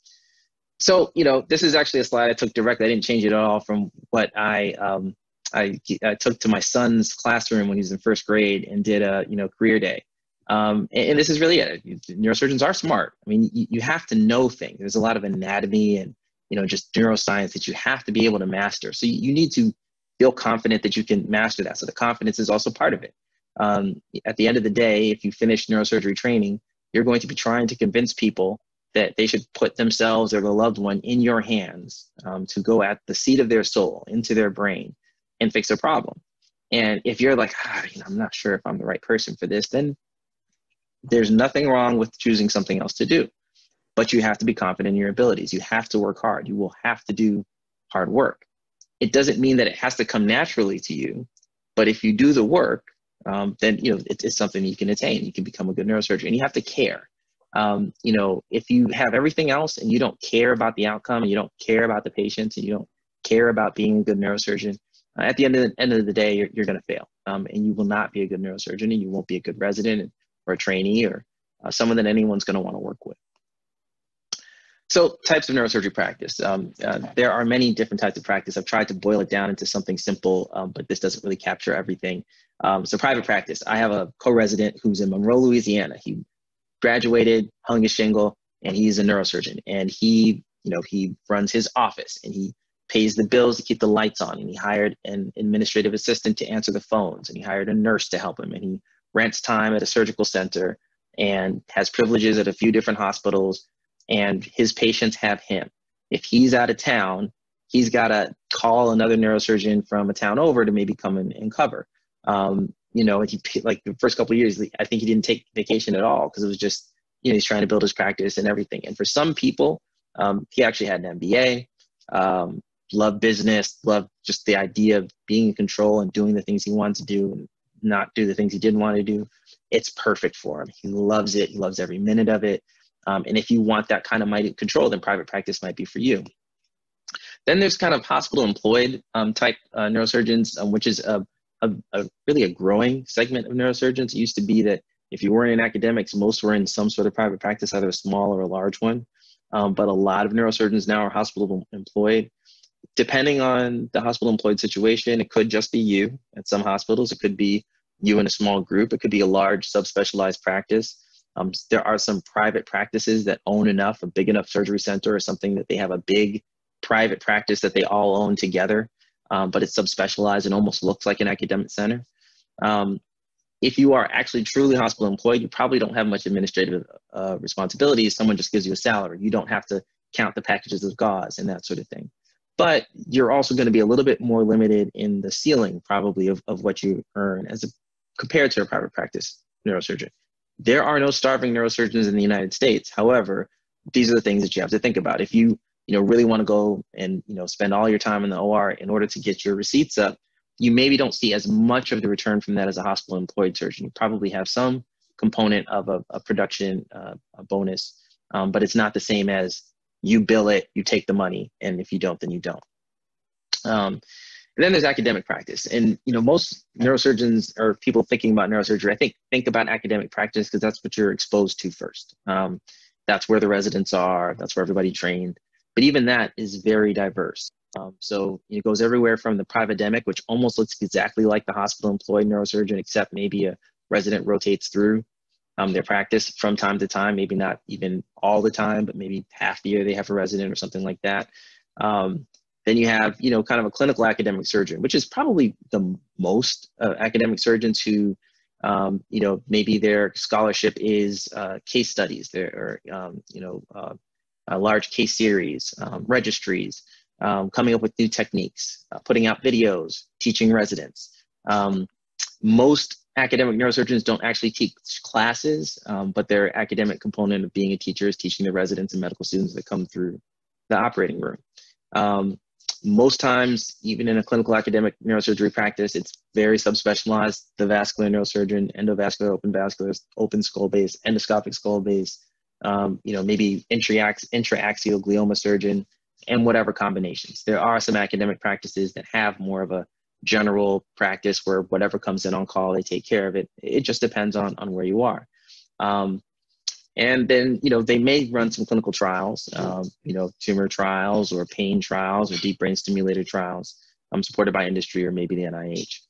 so, you know, this is actually a slide I took directly. I didn't change it at all from what I um, I, I, took to my son's classroom when he was in first grade and did a you know career day. Um, and, and, this is really it. Neurosurgeons are smart. I mean, you, you, have to know things. There's a lot of anatomy and you know just neuroscience that you have to be able to master. So you, you need to feel confident that you can master that. So the confidence is also part of it. Um, at the end of the day, if you finish neurosurgery training, you're going to be trying to convince people that they should put themselves or their loved one in your hands um, to go at the seat of their soul, into their brain, and fix a problem. And if you're like, ah, you know, I'm not sure if I'm the right person for this, then there's nothing wrong with choosing something else to do. But you have to be confident in your abilities. You have to work hard. You will have to do hard work. It doesn't mean that it has to come naturally to you, but if you do the work, um, then you know it, it's something you can attain. You can become a good neurosurgeon, and you have to care. Um, you know, if you have everything else and you don't care about the outcome, and you don't care about the patients, and you don't care about being a good neurosurgeon, uh, at the end of the end of the day, you're, you're going to fail, um, and you will not be a good neurosurgeon, and you won't be a good resident or a trainee or uh, someone that anyone's going to want to work with. So, types of neurosurgery practice. Um, uh, there are many different types of practice. I've tried to boil it down into something simple, um, but this doesn't really capture everything. Um, so, private practice. I have a co-resident who's in Monroe, Louisiana. He graduated, hung his shingle, and he's a neurosurgeon. And he, you know, he runs his office and he pays the bills to keep the lights on. And he hired an administrative assistant to answer the phones. And he hired a nurse to help him. And he rents time at a surgical center and has privileges at a few different hospitals. And his patients have him. If he's out of town, he's got to call another neurosurgeon from a town over to maybe come in and cover. Um, you know, he like the first couple years, I think he didn't take vacation at all because it was just, you know, he's trying to build his practice and everything. And for some people, um, he actually had an MBA, um, loved business, loved just the idea of being in control and doing the things he wanted to do and not do the things he didn't want to do. It's perfect for him. He loves it. He loves every minute of it. Um, and if you want that kind of mighty control, then private practice might be for you. Then there's kind of hospital employed um, type uh, neurosurgeons, um, which is a a, a, really a growing segment of neurosurgeons. It used to be that if you weren't in academics, most were in some sort of private practice, either a small or a large one. Um, but a lot of neurosurgeons now are hospital employed. Depending on the hospital employed situation, it could just be you at some hospitals. It could be you in a small group. It could be a large subspecialized practice. Um, there are some private practices that own enough, a big enough surgery center or something that they have a big private practice that they all own together um, but it's subspecialized and almost looks like an academic center. Um, if you are actually truly hospital employed, you probably don't have much administrative uh, responsibilities. Someone just gives you a salary. You don't have to count the packages of gauze and that sort of thing. But you're also going to be a little bit more limited in the ceiling, probably, of, of what you earn as a, compared to a private practice neurosurgeon. There are no starving neurosurgeons in the United States. However, these are the things that you have to think about. If you you know really want to go and you know spend all your time in the OR in order to get your receipts up, you maybe don't see as much of the return from that as a hospital employed surgeon. You probably have some component of a, a production uh, a bonus, um, but it's not the same as you bill it, you take the money, and if you don't, then you don't. Um, and then there's academic practice, and you know most neurosurgeons or people thinking about neurosurgery, I think think about academic practice because that's what you're exposed to first. Um, that's where the residents are. That's where everybody trained. But even that is very diverse. Um, so it goes everywhere from the private which almost looks exactly like the hospital employed neurosurgeon, except maybe a resident rotates through um, their practice from time to time, maybe not even all the time, but maybe half the year they have a resident or something like that. Um, then you have, you know, kind of a clinical academic surgeon, which is probably the most uh, academic surgeons who, um, you know, maybe their scholarship is uh, case studies, there, um, you know, uh, uh, large case series, um, registries, um, coming up with new techniques, uh, putting out videos, teaching residents. Um, most academic neurosurgeons don't actually teach classes, um, but their academic component of being a teacher is teaching the residents and medical students that come through the operating room. Um, most times, even in a clinical academic neurosurgery practice, it's very subspecialized. The vascular neurosurgeon, endovascular, open vascular, open skull base, endoscopic skull base, um, you know, maybe intraax- intraaxial glioma surgeon, and whatever combinations. There are some academic practices that have more of a general practice where whatever comes in on call, they take care of it. It just depends on, on where you are. Um, and then, you know, they may run some clinical trials, um, you know, tumor trials or pain trials or deep brain stimulator trials um, supported by industry or maybe the NIH.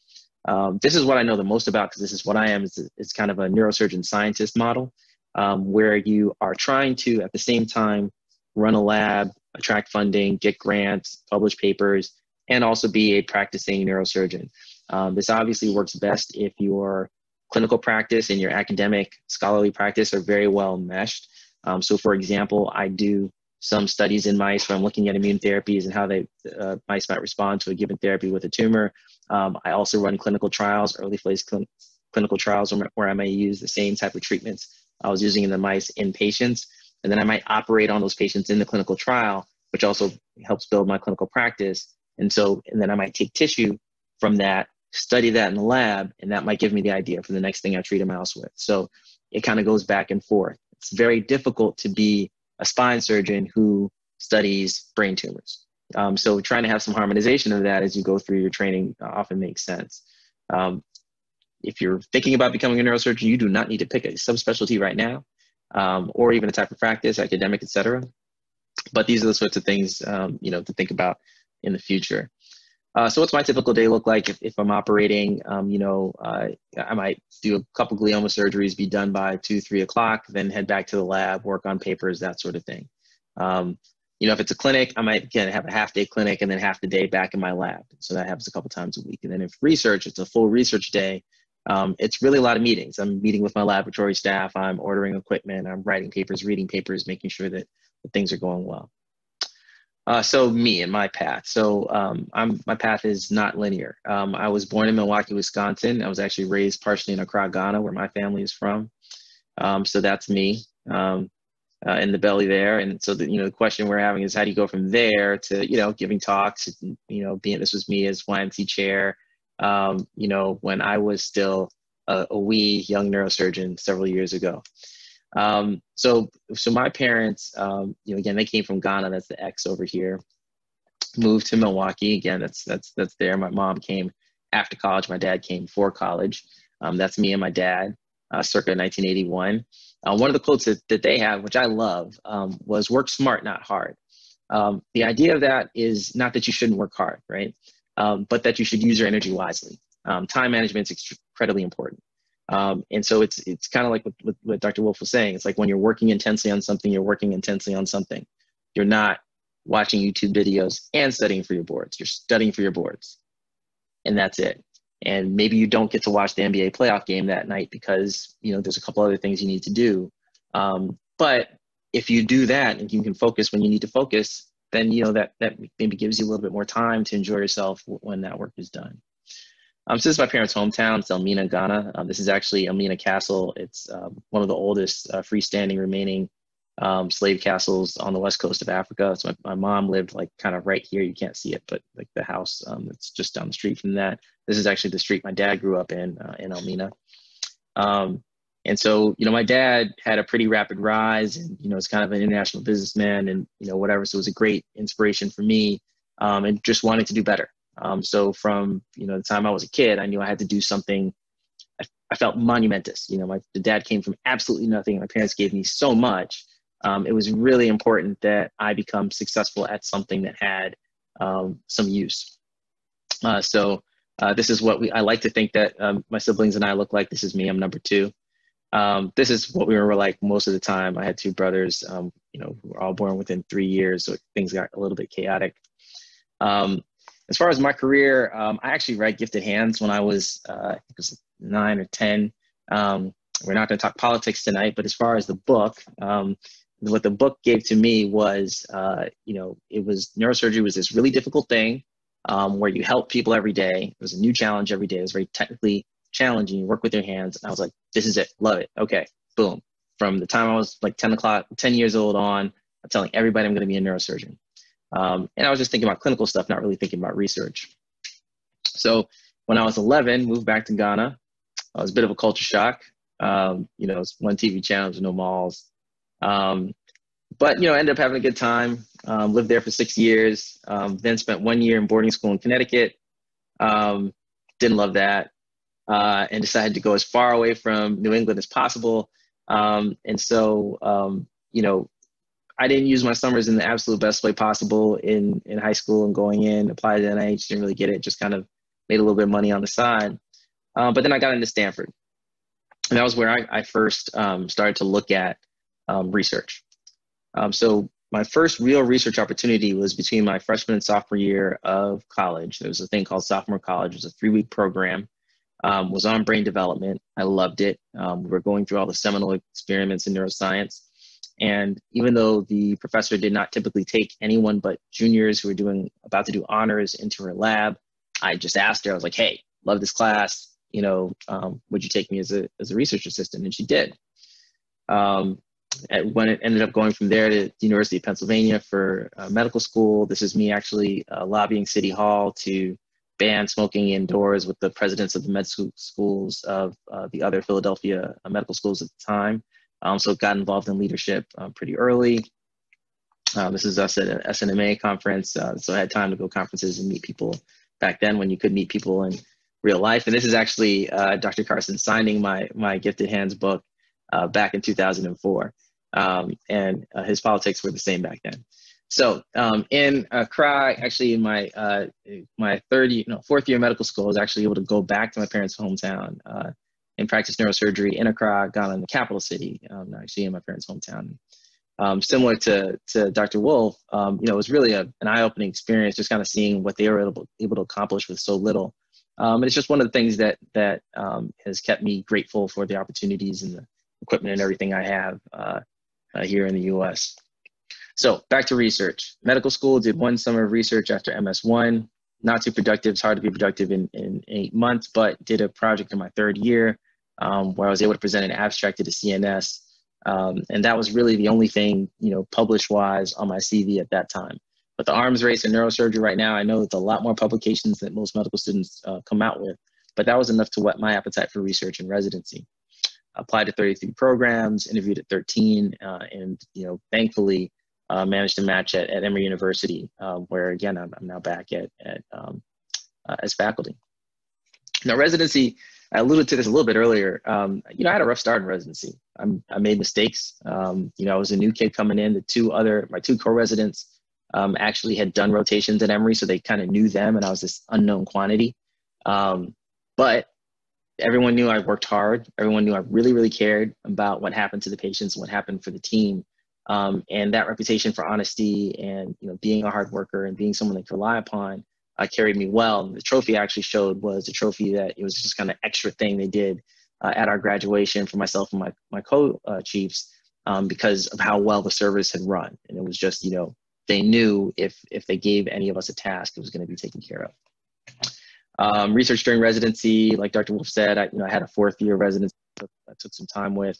Um, this is what I know the most about because this is what I am. It's, it's kind of a neurosurgeon scientist model um, where you are trying to, at the same time, run a lab, attract funding, get grants, publish papers, and also be a practicing neurosurgeon. Um, this obviously works best if you're clinical practice and your academic scholarly practice are very well meshed. Um, so for example, I do some studies in mice where I'm looking at immune therapies and how they uh, mice might respond to a given therapy with a tumor. Um, I also run clinical trials, early phase cl clinical trials where I may use the same type of treatments I was using in the mice in patients. And then I might operate on those patients in the clinical trial, which also helps build my clinical practice. And so, and then I might take tissue from that, study that in the lab, and that might give me the idea for the next thing I treat a mouse with. So it kind of goes back and forth. It's very difficult to be a spine surgeon who studies brain tumors. Um, so trying to have some harmonization of that as you go through your training often makes sense. Um, if you're thinking about becoming a neurosurgeon, you do not need to pick a subspecialty right now, um, or even a type of practice, academic, etc. But these are the sorts of things um, you know to think about in the future. Uh, so what's my typical day look like if, if I'm operating? Um, you know, uh, I might do a couple glioma surgeries, be done by two, three o'clock, then head back to the lab, work on papers, that sort of thing. Um, you know, if it's a clinic, I might again have a half day clinic and then half the day back in my lab. So that happens a couple times a week. And then if research, it's a full research day. Um, it's really a lot of meetings. I'm meeting with my laboratory staff. I'm ordering equipment. I'm writing papers, reading papers, making sure that, that things are going well. Uh, so me and my path. So um, I'm my path is not linear. Um, I was born in Milwaukee, Wisconsin. I was actually raised partially in Accra, Ghana, where my family is from. Um, so that's me um, uh, in the belly there. And so the you know the question we're having is how do you go from there to you know giving talks? You know, being this was me as YNC chair. Um, you know, when I was still a, a wee young neurosurgeon several years ago. Um, so, so my parents, um, you know, again, they came from Ghana. That's the X over here. Moved to Milwaukee. Again, that's that's that's there. My mom came after college. My dad came for college. Um, that's me and my dad, uh, circa 1981. Uh, one of the quotes that, that they have, which I love, um, was "Work smart, not hard." Um, the idea of that is not that you shouldn't work hard, right? Um, but that you should use your energy wisely. time management is incredibly important. Um, and so it's it's kind of like what, what, what, Dr. Wolfe was saying. It's like when you're working intensely on something, you're working intensely on something. You're not watching YouTube videos and studying for your boards. You're studying for your boards, and that's it. And maybe you don't get to watch the NBA playoff game that night because you know there's a couple other things you need to do. Um, but if you do that and you can focus when you need to focus, then you know that that maybe gives you a little bit more time to enjoy yourself when that work is done. Um, so this is my parents' hometown. It's Elmina, Ghana. Um, this is actually Elmina Castle. It's um, one of the oldest uh, freestanding remaining um, slave castles on the west coast of Africa. So my, my, mom lived like kind of right here. You can't see it, but like the house um, that's just down the street from that. This is actually the street my dad grew up in, uh, in Elmina. Um, and so, you know, my dad had a pretty rapid rise and, you know, it's kind of an international businessman and, you know, whatever. So it was a great inspiration for me and just wanting to do better. Um, so from you know the time I was a kid, I knew I had to do something. I, I felt monumentous. You know, my the dad came from absolutely nothing. My parents gave me so much. Um, it was really important that I become successful at something that had um, some use. Uh, so uh, this is what we. I like to think that um, my siblings and I look like. This is me. I'm number two. Um, this is what we were like most of the time. I had two brothers. Um, you know, who were all born within three years, so things got a little bit chaotic. Um, as far as my career, um, I actually read Gifted Hands when I was, uh, it was nine or 10. Um, we're not going to talk politics tonight, but as far as the book, um, what the book gave to me was, uh, you know, it was neurosurgery was this really difficult thing um, where you help people every day. It was a new challenge every day. It was very technically challenging. You work with your hands. And I was like, this is it. Love it. Okay. Boom. From the time I was like 10 o'clock, 10 years old on, I'm telling everybody I'm going to be a neurosurgeon. Um, and I was just thinking about clinical stuff, not really thinking about research. So when I was 11, moved back to Ghana. I was a bit of a culture shock. Um, you know, it's one TV channel, no malls. Um, but, you know, ended up having a good time. Um, lived there for six years. Um, then spent one year in boarding school in Connecticut. Um, didn't love that. Uh, and decided to go as far away from New England as possible. and so, you know, I didn't use my summers in the absolute best way possible in, in high school and going in, applied to NIH, didn't really get it, just kind of made a little bit of money on the side. Uh, but then I got into Stanford. And that was where I, I first um, started to look at um, research. Um, so my first real research opportunity was between my freshman and sophomore year of college. There was a thing called sophomore college. It was a three-week program um, was on brain development. I loved it. Um, we were going through all the seminal experiments in neuroscience. And even though the professor did not typically take anyone but juniors who were doing about to do honors into her lab, I just asked her, I was like, hey, love this class. You know, um, would you take me as a, as a research assistant? And she did. Um, when it ended up going from there to the University of Pennsylvania for uh, medical school, this is me actually uh, lobbying City Hall to ban smoking indoors with the presidents of the med schools of uh, the other Philadelphia uh, medical schools at the time. Um, so got involved in leadership um, pretty early. Uh, this is us at an SNMA conference, uh, so I had time to go conferences and meet people back then when you could meet people in real life. And this is actually Dr. Carson signing my my Gifted Hands book back in 2004 um, and uh, his politics were the same back then. So um, in Accra, actually in my uh, my third, year, no, fourth year medical school, I was actually able to go back to my parents' hometown uh, and practice neurosurgery in Accra, Ghana, in the capital city, um, actually in my parents' hometown. Um, similar to, to Dr. Wolfe, um, you know, it was really a, an eye-opening experience, just kind of seeing what they were able, able to accomplish with so little. Um, and it's just one of the things that that um, has kept me grateful for the opportunities and the equipment and everything I have uh, uh, here in the US. So back to research. Medical school did one summer of research after MS1. Not too productive. It's hard to be productive in, in eight months, but did a project in my third year um, where I was able to present an abstract to the CNS. Um, and that was really the only thing, you know, published wise on my CV at that time. But the arms race in neurosurgery right now, I know it's a lot more publications that most medical students uh, come out with, but that was enough to whet my appetite for research and residency applied to 33 programs, interviewed at 13, uh, and you know, thankfully uh, managed to match at, at Emory University, uh, where again I'm, I'm, now back at, at um, uh, as faculty. Now residency, I alluded to this a little bit earlier. Um, you know, I had a rough start in residency. I'm, i made mistakes. Um, you know, I was a new kid coming in. The two other, my two co-residents um, actually had done rotations at Emory, so they kind of knew them, and I was this unknown quantity. Um, but everyone knew I worked hard. Everyone knew I really, really cared about what happened to the patients what happened for the team. Um, and that reputation for honesty and you know being a hard worker and being someone they could rely upon uh, carried me well. The trophy I actually showed was a trophy that it was just kind of extra thing they did uh, at our graduation for myself and my my co-chiefs um, because of how well the service had run. And it was just you know they knew if if they gave any of us a task, it was going to be taken care of. Um, research during residency, like Dr. Wolfe said, I, you know, I had a fourth year residency I took some time with.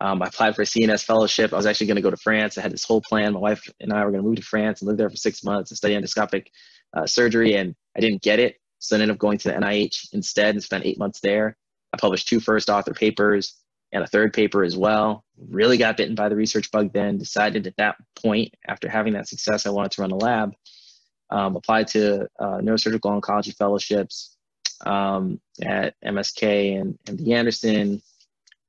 Um, I applied for a CNS fellowship. I was actually going to go to France. I had this whole plan. My wife and I were going to move to France and live there for six months and study endoscopic uh, surgery, and I didn't get it. So I ended up going to the NIH instead and spent eight months there. I published two first author papers and a third paper as well. Really got bitten by the research bug then, decided at that point, after having that success, I wanted to run a lab um, applied to uh, neurosurgical oncology fellowships um, at MSK and MD Anderson.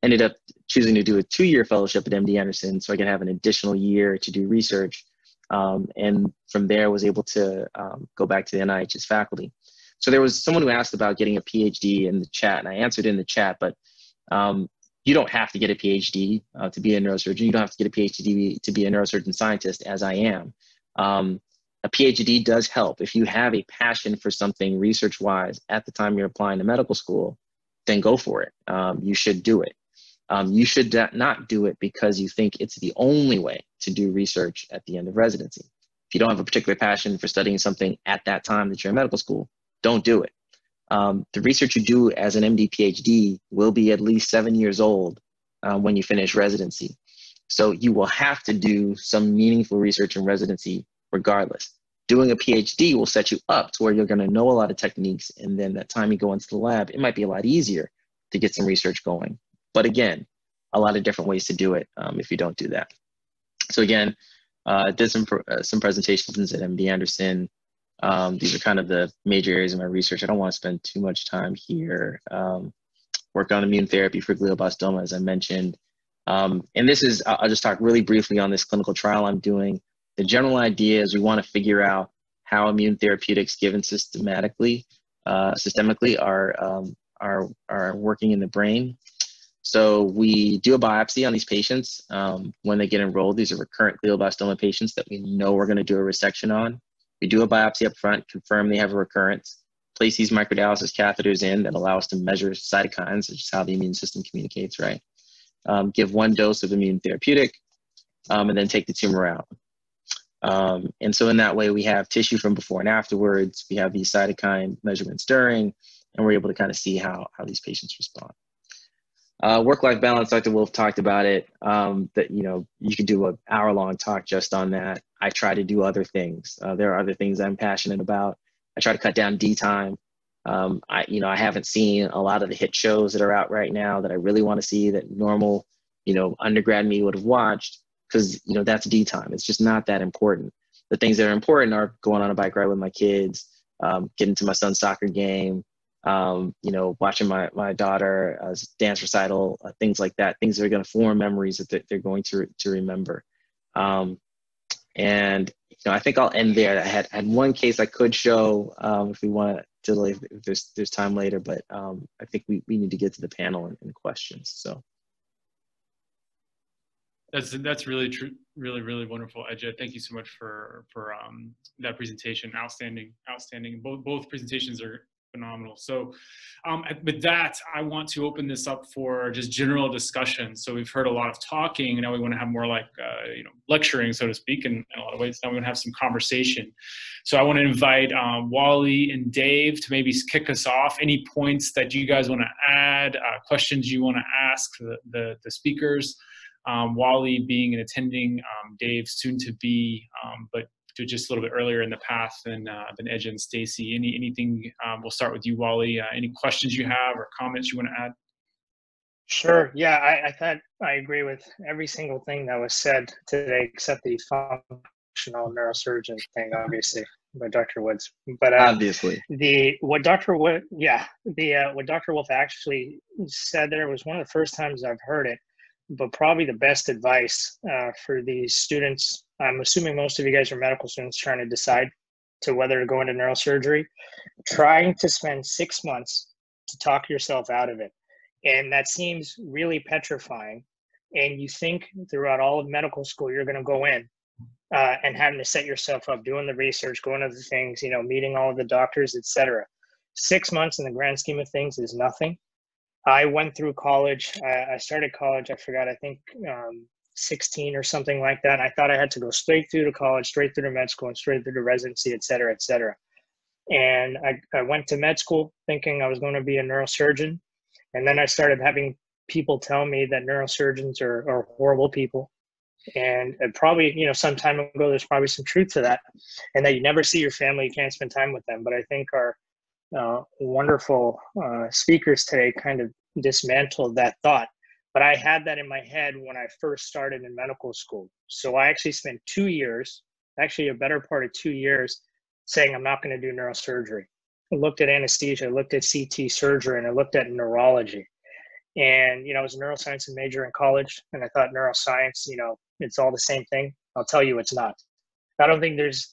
Ended up choosing to do a two-year fellowship at MD Anderson so I could have an additional year to do research. Um, and from there, was able to um, go back to the NIH's faculty. So there was someone who asked about getting a PhD in the chat, and I answered in the chat, but um, you don't have to get a PhD uh, to be a neurosurgeon. You don't have to get a PhD to be a neurosurgeon scientist, as I am. Um, a PhD does help. If you have a passion for something research wise at the time you're applying to medical school, then go for it. Um, you should do it. Um, you should not do it because you think it's the only way to do research at the end of residency. If you don't have a particular passion for studying something at that time that you're in medical school, don't do it. Um, the research you do as an MD PhD will be at least seven years old uh, when you finish residency. So you will have to do some meaningful research in residency regardless. Doing a PhD will set you up to where you're going to know a lot of techniques, and then that time you go into the lab, it might be a lot easier to get some research going. But again, a lot of different ways to do it um, if you don't do that. So again, uh, did some uh, some presentations at MD Anderson. Um, these are kind of the major areas of my research. I don't want to spend too much time here. Um, work on immune therapy for glioblastoma, as I mentioned. Um, and this is, I'll just talk really briefly on this clinical trial I'm doing the general idea is we want to figure out how immune therapeutics given systematically, uh, systemically are, um, are, are working in the brain. So we do a biopsy on these patients um, when they get enrolled. These are recurrent glioblastoma patients that we know we're going to do a resection on. We do a biopsy up front, confirm they have a recurrence. place these microdialysis catheters in that allow us to measure cytokines, which is how the immune system communicates, right? Um, give one dose of immune therapeutic, um, and then take the tumor out. Um, and so in that way, we have tissue from before and afterwards. We have these cytokine measurements during, and we're able to kind of see how, how these patients respond. Uh, work-life balance, Dr. Wolfe talked about it, um, that, you know, you could do an hour-long talk just on that. I try to do other things. Uh, there are other things I'm passionate about. I try to cut down D time. Um, I, you know, I haven't seen a lot of the hit shows that are out right now that I really want to see that normal, you know, undergrad me would have watched because, you know, that's D time. It's just not that important. The things that are important are going on a bike ride with my kids, um, getting to my son's soccer game, um, you know, watching my, my daughter uh, dance recital, uh, things like that, things that are going to form memories that they're going to, to remember. Um, and, you know, I think I'll end there. I had, had one case I could show um, if we want to, if there's, there's time later, but um, I think we, we need to get to the panel and, and questions. So. That's, that's really true. Really, really wonderful, Edjah. Thank you so much for, for um, that presentation. Outstanding, outstanding. Both, both presentations are phenomenal. So um, with that, I want to open this up for just general discussion. So we've heard a lot of talking, and now we want to have more like, uh, you know, lecturing, so to speak, in, in, a lot of ways. Now we want to have some conversation. So I want to invite um, Wally and Dave to maybe kick us off. Any points that you guys want to add, uh, questions you want to ask the, the, the speakers. Um, Wally being an attending, um, Dave soon to be, um, but to just a little bit earlier in the path than uh, than Edjah and Stacey. Any anything? Um, we'll start with you, Wally. Uh, any questions you have or comments you want to add? Sure. Yeah, I, I thought I agree with every single thing that was said today, except the functional neurosurgeon thing, obviously by Dr. Woods. But uh, obviously, the what Dr. Wood, yeah, the uh, what Dr. Wolfe actually said there was one of the first times I've heard it, but probably the best advice uh, for these students I'm assuming most of you guys are medical students trying to decide to whether to go into neurosurgery, trying to spend six months to talk yourself out of it. And that seems really petrifying. And you think throughout all of medical school, you're going to go in uh, and having to set yourself up, doing the research, going to the things, you know, meeting all of the doctors, etc. Six months in the grand scheme of things is nothing. I went through college. I, I started college. I forgot. I think um, 16 or something like that. I thought I had to go straight through to college, straight through to med school, and straight through to residency, et cetera, et cetera. And I, I went to med school thinking I was going to be a neurosurgeon. And then I started having people tell me that neurosurgeons are, are horrible people. And probably, you know, some time ago, there's probably some truth to that. And that you never see your family, you can't spend time with them. But I think our uh, wonderful uh, speakers today kind of dismantled that thought but I had that in my head when I first started in medical school. So I actually spent two years, actually a better part of two years, saying I'm not going to do neurosurgery. I looked at anesthesia, I looked at CT surgery, and I looked at neurology. And, you know, I was a neuroscience major in college, and I thought neuroscience, you know, it's all the same thing. I'll tell you it's not. I don't think there's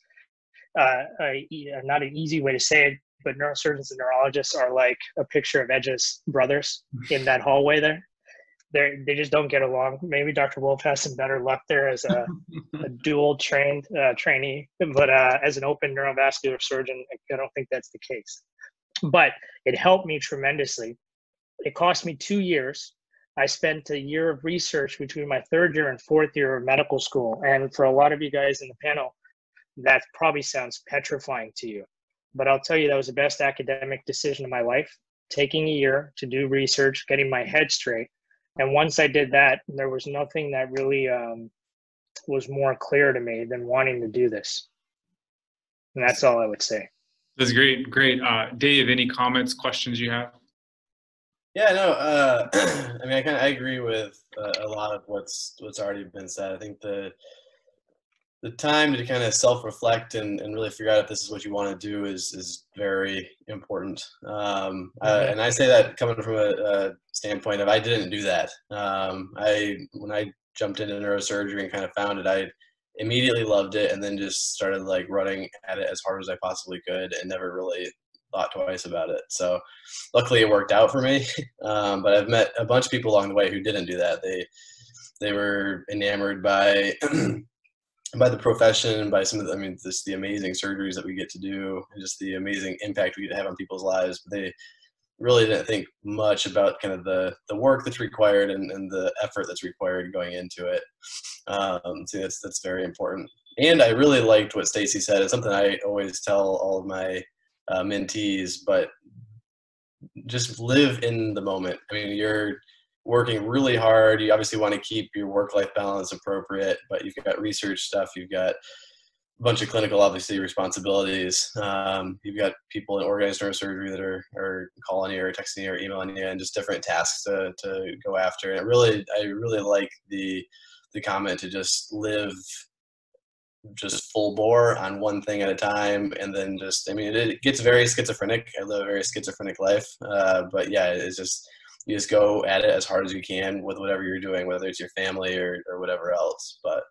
uh, a, not an easy way to say it, but neurosurgeons and neurologists are like a picture of Edjah's brothers in that hallway there they they just don't get along. Maybe Dr. Wolfe has some better luck there as a, a dual trained uh, trainee, but uh, as an open neurovascular surgeon, I don't think that's the case. But it helped me tremendously. It cost me two years. I spent a year of research between my third year and fourth year of medical school. And for a lot of you guys in the panel, that probably sounds petrifying to you. But I'll tell you, that was the best academic decision of my life. Taking a year to do research, getting my head straight, and once I did that, there was nothing that really um, was more clear to me than wanting to do this. And that's all I would say. That's great, great. Uh, Dave, any comments, questions you have? Yeah, no. Uh, I mean, I kind of agree with uh, a lot of what's what's already been said. I think the the time to kind of self-reflect and, and really figure out if this is what you want to do is is very important. Um, uh, and I say that coming from a, a, standpoint of I didn't do that. Um, I when I jumped into neurosurgery and kind of found it, I immediately loved it, and then just started like running at it as hard as I possibly could, and never really thought twice about it. So luckily, it worked out for me. Um, but I've met a bunch of people along the way who didn't do that. They they were enamored by by the profession, by some of the, I mean, just the amazing surgeries that we get to do, and just the amazing impact we get to have on people's lives. But they really didn't think much about kind of the the work that's required and, and the effort that's required going into it. Um, so that's that's very important. And I really liked what Stacey said. It's something I always tell all of my uh, mentees, but just live in the moment. I mean, you're working really hard. You obviously want to keep your work-life balance appropriate, but you've got research stuff. You've got a bunch of clinical, obviously, responsibilities. Um, you've got people in organized neurosurgery that are, are calling you or texting you or emailing you and just different tasks to, to go after. And it really, I really like the, the comment to just live just full bore on one thing at a time and then just i mean it, gets very schizophrenic i live a very schizophrenic life uh, but yeah it's just you just go at it as hard as you can with whatever you're doing whether it's your family or, or whatever else but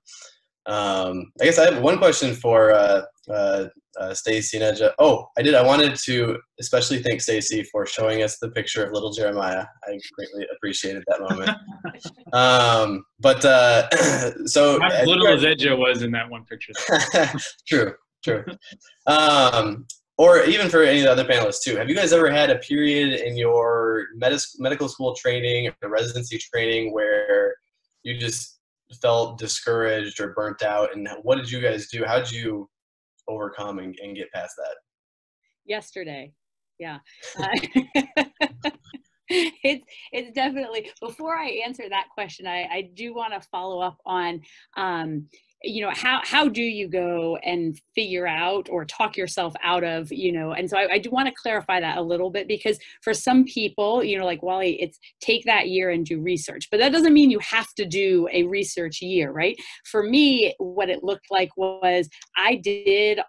um, I guess I have one question for uh, uh, uh, Stacey and Edjah. Oh, I did. I wanted to especially thank Stacey for showing us the picture of little Jeremiah. I greatly appreciated that moment. um, but uh, so as little as Edjah was in that one picture. true, true. Um, or even for any of the other panelists too. Have you guys ever had a period in your medis- medical school training or residency training where you just felt discouraged or burnt out? And what did you guys do? How did you overcome and, and get past that? Yesterday. Yeah. Uh, it's it's definitely before i answer that question i i do want to follow up on um you know how how do you go and figure out or talk yourself out of you know and so i, I do want to clarify that a little bit because for some people you know like wally it's take that year and do research but that doesn't mean you have to do a research year right? For me what it looked like was i did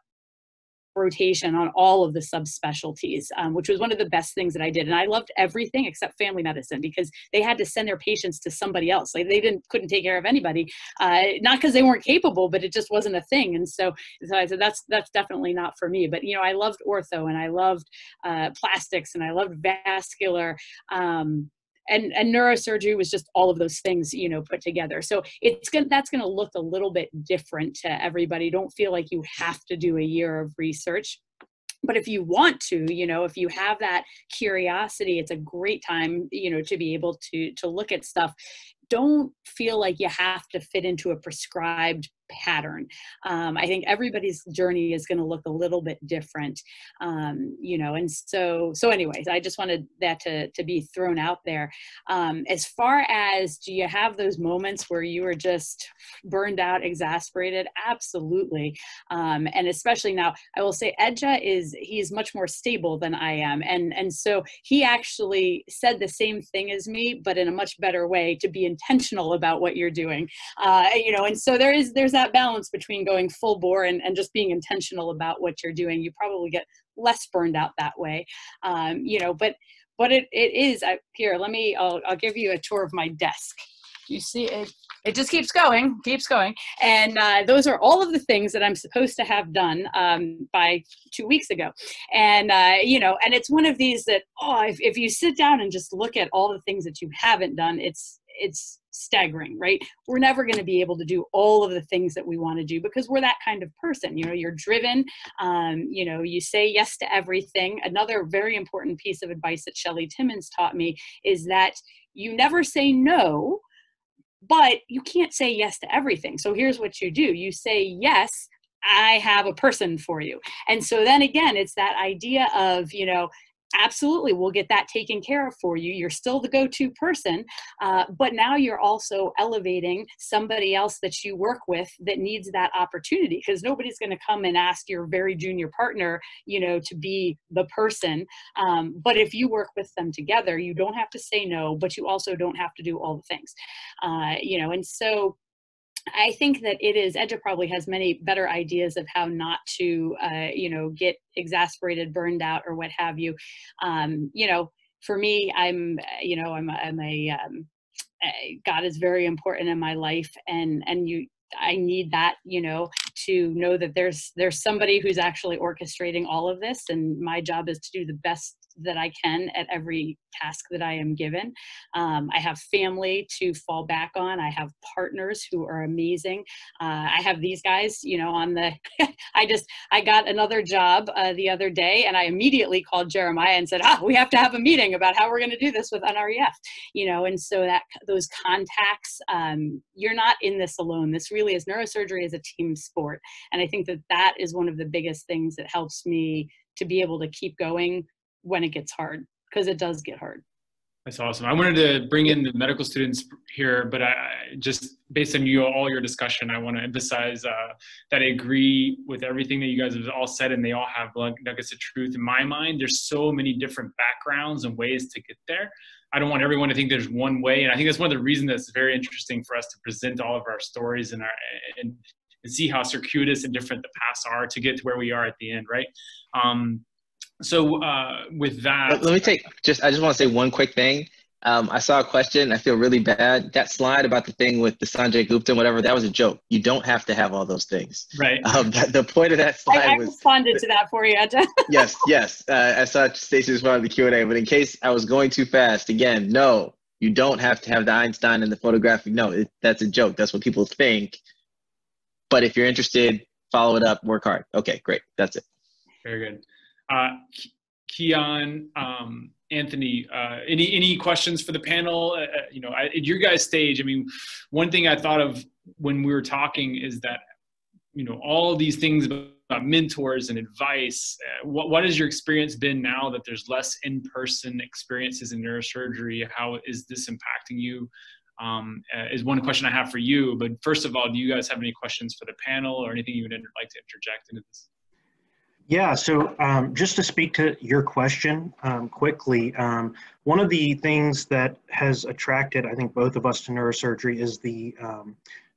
rotation on all of the subspecialties, um, which was one of the best things that I did. And I loved everything except family medicine because they had to send their patients to somebody else. Like they didn't couldn't take care of anybody, uh, not because they weren't capable, but it just wasn't a thing. And so, so I said that's that's definitely not for me. But you know, I loved ortho and I loved uh, plastics and I loved vascular. Um, and and neurosurgery was just all of those things you know put together. So it's gonna that's going to look a little bit different to everybody. Don't feel like you have to do a year of research. But if you want to you know if you have that curiosity it's a great time you know to be able to to look at stuff. Don't feel like you have to fit into a prescribed pattern. Um, I think everybody's journey is going to look a little bit different, um, you know. And so, so anyways, I just wanted that to to be thrown out there. Um, as far as do you have those moments where you are just burned out, exasperated? Absolutely. Um, and especially now, I will say Edjah is he's much more stable than I am, and and so he actually said the same thing as me, but in a much better way to be intentional about what you're doing. Uh, you know, and so there is there's that that balance between going full bore and, and just being intentional about what you're doing, you probably get less burned out that way. Um, you know, but but it, it is I, here. Let me. I'll, I'll give you a tour of my desk. You see it. It just keeps going, keeps going, and uh, those are all of the things that I'm supposed to have done um, by two weeks ago. And uh, you know, and it's one of these that oh, if, if you sit down and just look at all the things that you haven't done, it's it's staggering, right? We're never going to be able to do all of the things that we want to do because we're that kind of person. You know, you're driven. Um, you know, you say yes to everything. Another very important piece of advice that Shelly Timmons taught me is that you never say no, but you can't say yes to everything. So here's what you do: you say yes. I have a person for you. And so then again, it's that idea of, you know, absolutely we'll get that taken care of for you. You're still the go-to person uh, but now you're also elevating somebody else that you work with that needs that opportunity because nobody's going to come and ask your very junior partner you know to be the person um, but if you work with them together you don't have to say no but you also don't have to do all the things uh, you know and so I think that it is, Edjah probably has many better ideas of how not to, uh, you know, get exasperated, burned out, or what have you. Um, you know, for me, I'm, you know, I'm, I'm a, um, God is very important in my life, and and you, I need that, you know, to know that there's there's somebody who's actually orchestrating all of this, and my job is to do the best that I can at every task that I am given. Um, I have family to fall back on. I have partners who are amazing. Uh, I have these guys, you know, on the, I just, I got another job uh, the other day and I immediately called Jeremiah and said, ah, we have to have a meeting about how we're going to do this with NREF, you know, and so that those contacts, um, you're not in this alone. This really is neurosurgery is a team sport. And I think that that is one of the biggest things that helps me to be able to keep going when it gets hard because it does get hard. That's awesome. I wanted to bring in the medical students here, but I just based on you all your discussion, I want to emphasize uh, that I agree with everything that you guys have all said, and they all have nuggets of truth. In my mind, there's so many different backgrounds and ways to get there. I don't want everyone to think there's one way, and I think that's one of the reasons that's very interesting for us to present all of our stories and our and, and see how circuitous and different the paths are to get to where we are at the end, right? Um, so uh, with that, let me take just. I just want to say one quick thing. Um, I saw a question. I feel really bad. That slide about the thing with the Sanjay Gupta and whatever, that was a joke. You don't have to have all those things. Right. Um, that, the point of that slide I, I was. responded to that for you, yes, yes. Uh, I saw Stacey respond to the Q&A, but in case I was going too fast, again, no, you don't have to have the Einstein and the photographic. No, it, that's a joke. That's what people think. But if you're interested, follow it up, work hard. Okay, great. That's it. Very good. Uh, Keyan, um, Anthony, uh, any any questions for the panel? Uh, uh, you know, I, at your guys' stage, I mean, one thing I thought of when we were talking is that you know all these things about mentors and advice. Uh, what what has your experience been now that there's less in-person experiences in neurosurgery? How is this impacting you? Um, uh, is one question I have for you. But first of all, do you guys have any questions for the panel or anything you would like to interject into this? Yeah, so um, just to speak to your question um, quickly, um, one of the things that has attracted, I think, both of us to neurosurgery is the um,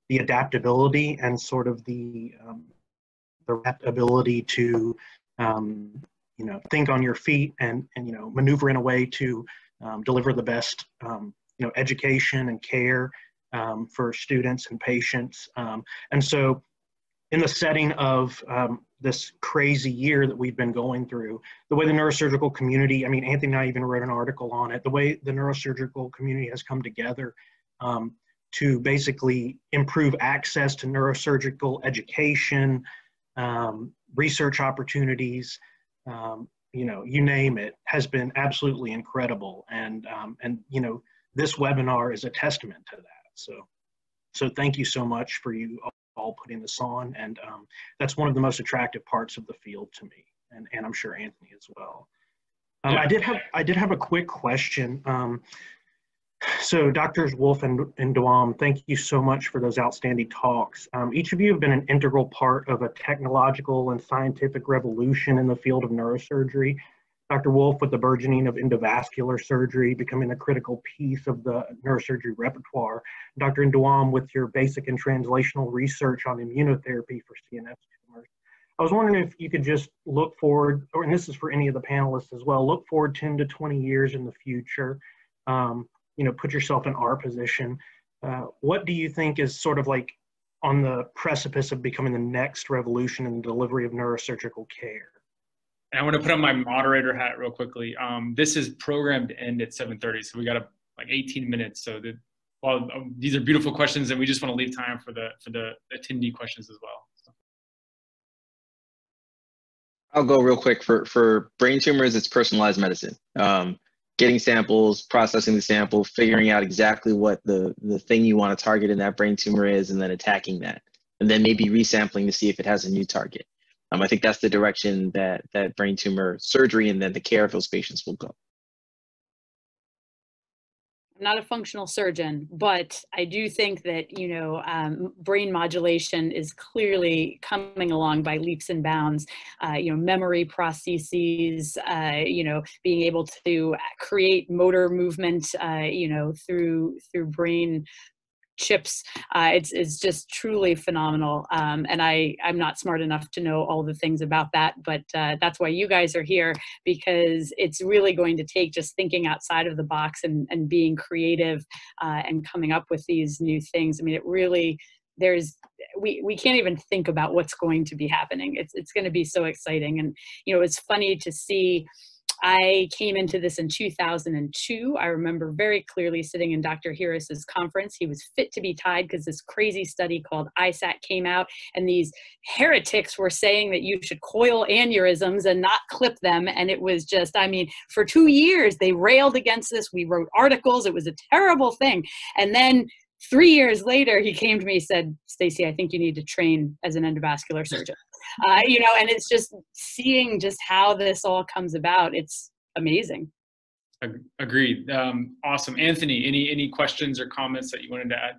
the adaptability and sort of the um, the ability to, um, you know, think on your feet and and you know maneuver in a way to deliver the best, you know, education and care for students and patients. and so, in the setting of this crazy year that we've been going through. The way the neurosurgical community, I mean, Anthony and I even wrote an article on it, the way the neurosurgical community has come together um, to basically improve access to neurosurgical education, um, research opportunities, um, you know, you name it, has been absolutely incredible. And, um, and you know, this webinar is a testament to that. So, so thank you so much for you all putting this on. And um, that's one of the most attractive parts of the field to me. And, and I'm sure Anthony as well. Um, yeah. I did have I did have a quick question. Um, so Doctors Wolfe and, and Nduom, thank you so much for those outstanding talks. Um, each of you have been an integral part of a technological and scientific revolution in the field of neurosurgery. Dr. Wolfe with the burgeoning of endovascular surgery becoming a critical piece of the neurosurgery repertoire. Dr. Nduom with your basic and translational research on immunotherapy for CNS tumors. I was wondering if you could just look forward, or, and this is for any of the panelists as well, look forward 10 to 20 years in the future. Um, you know, put yourself in our position. Uh, what do you think is sort of like on the precipice of becoming the next revolution in the delivery of neurosurgical care? And I want to put on my moderator hat real quickly. Um, this is programmed to end at 7:30, so we got a, like 18 minutes. So the, well, um, these are beautiful questions, and we just want to leave time for the for the attendee questions as well. So. I'll go real quick for for brain tumors. It's personalized medicine. Um, getting samples, processing the sample, figuring out exactly what the the thing you want to target in that brain tumor is, and then attacking that, and then maybe resampling to see if it has a new target. Um, I think that's the direction that, that brain tumor surgery and then the care of those patients will go. I'm not a functional surgeon, but I do think that, you know, um, brain modulation is clearly coming along by leaps and bounds. Uh, you know, memory prostheses, uh, you know, being able to create motor movement, uh, you know, through through brain chips. Uh, it's, it's just truly phenomenal. Um, and I, I'm not smart enough to know all the things about that, but uh, that's why you guys are here because it's really going to take just thinking outside of the box and, and being creative uh, and coming up with these new things. I mean, it really, there's we we can't even think about what's going to be happening it's it's going to be so exciting and you know it's funny to see I came into this in 2002. I remember very clearly sitting in Dr. Heros's conference. He was fit to be tied because this crazy study called ISAT came out, and these heretics were saying that you should coil aneurysms and not clip them. And it was just, I mean, for two years they railed against this. We wrote articles. It was a terrible thing. And then three years later, he came to me and said, Stacey, I think you need to train as an endovascular surgeon. Uh, you know, and it's just seeing just how this all comes about. It's amazing. Agreed. Um, awesome. Anthony, any, any questions or comments that you wanted to add?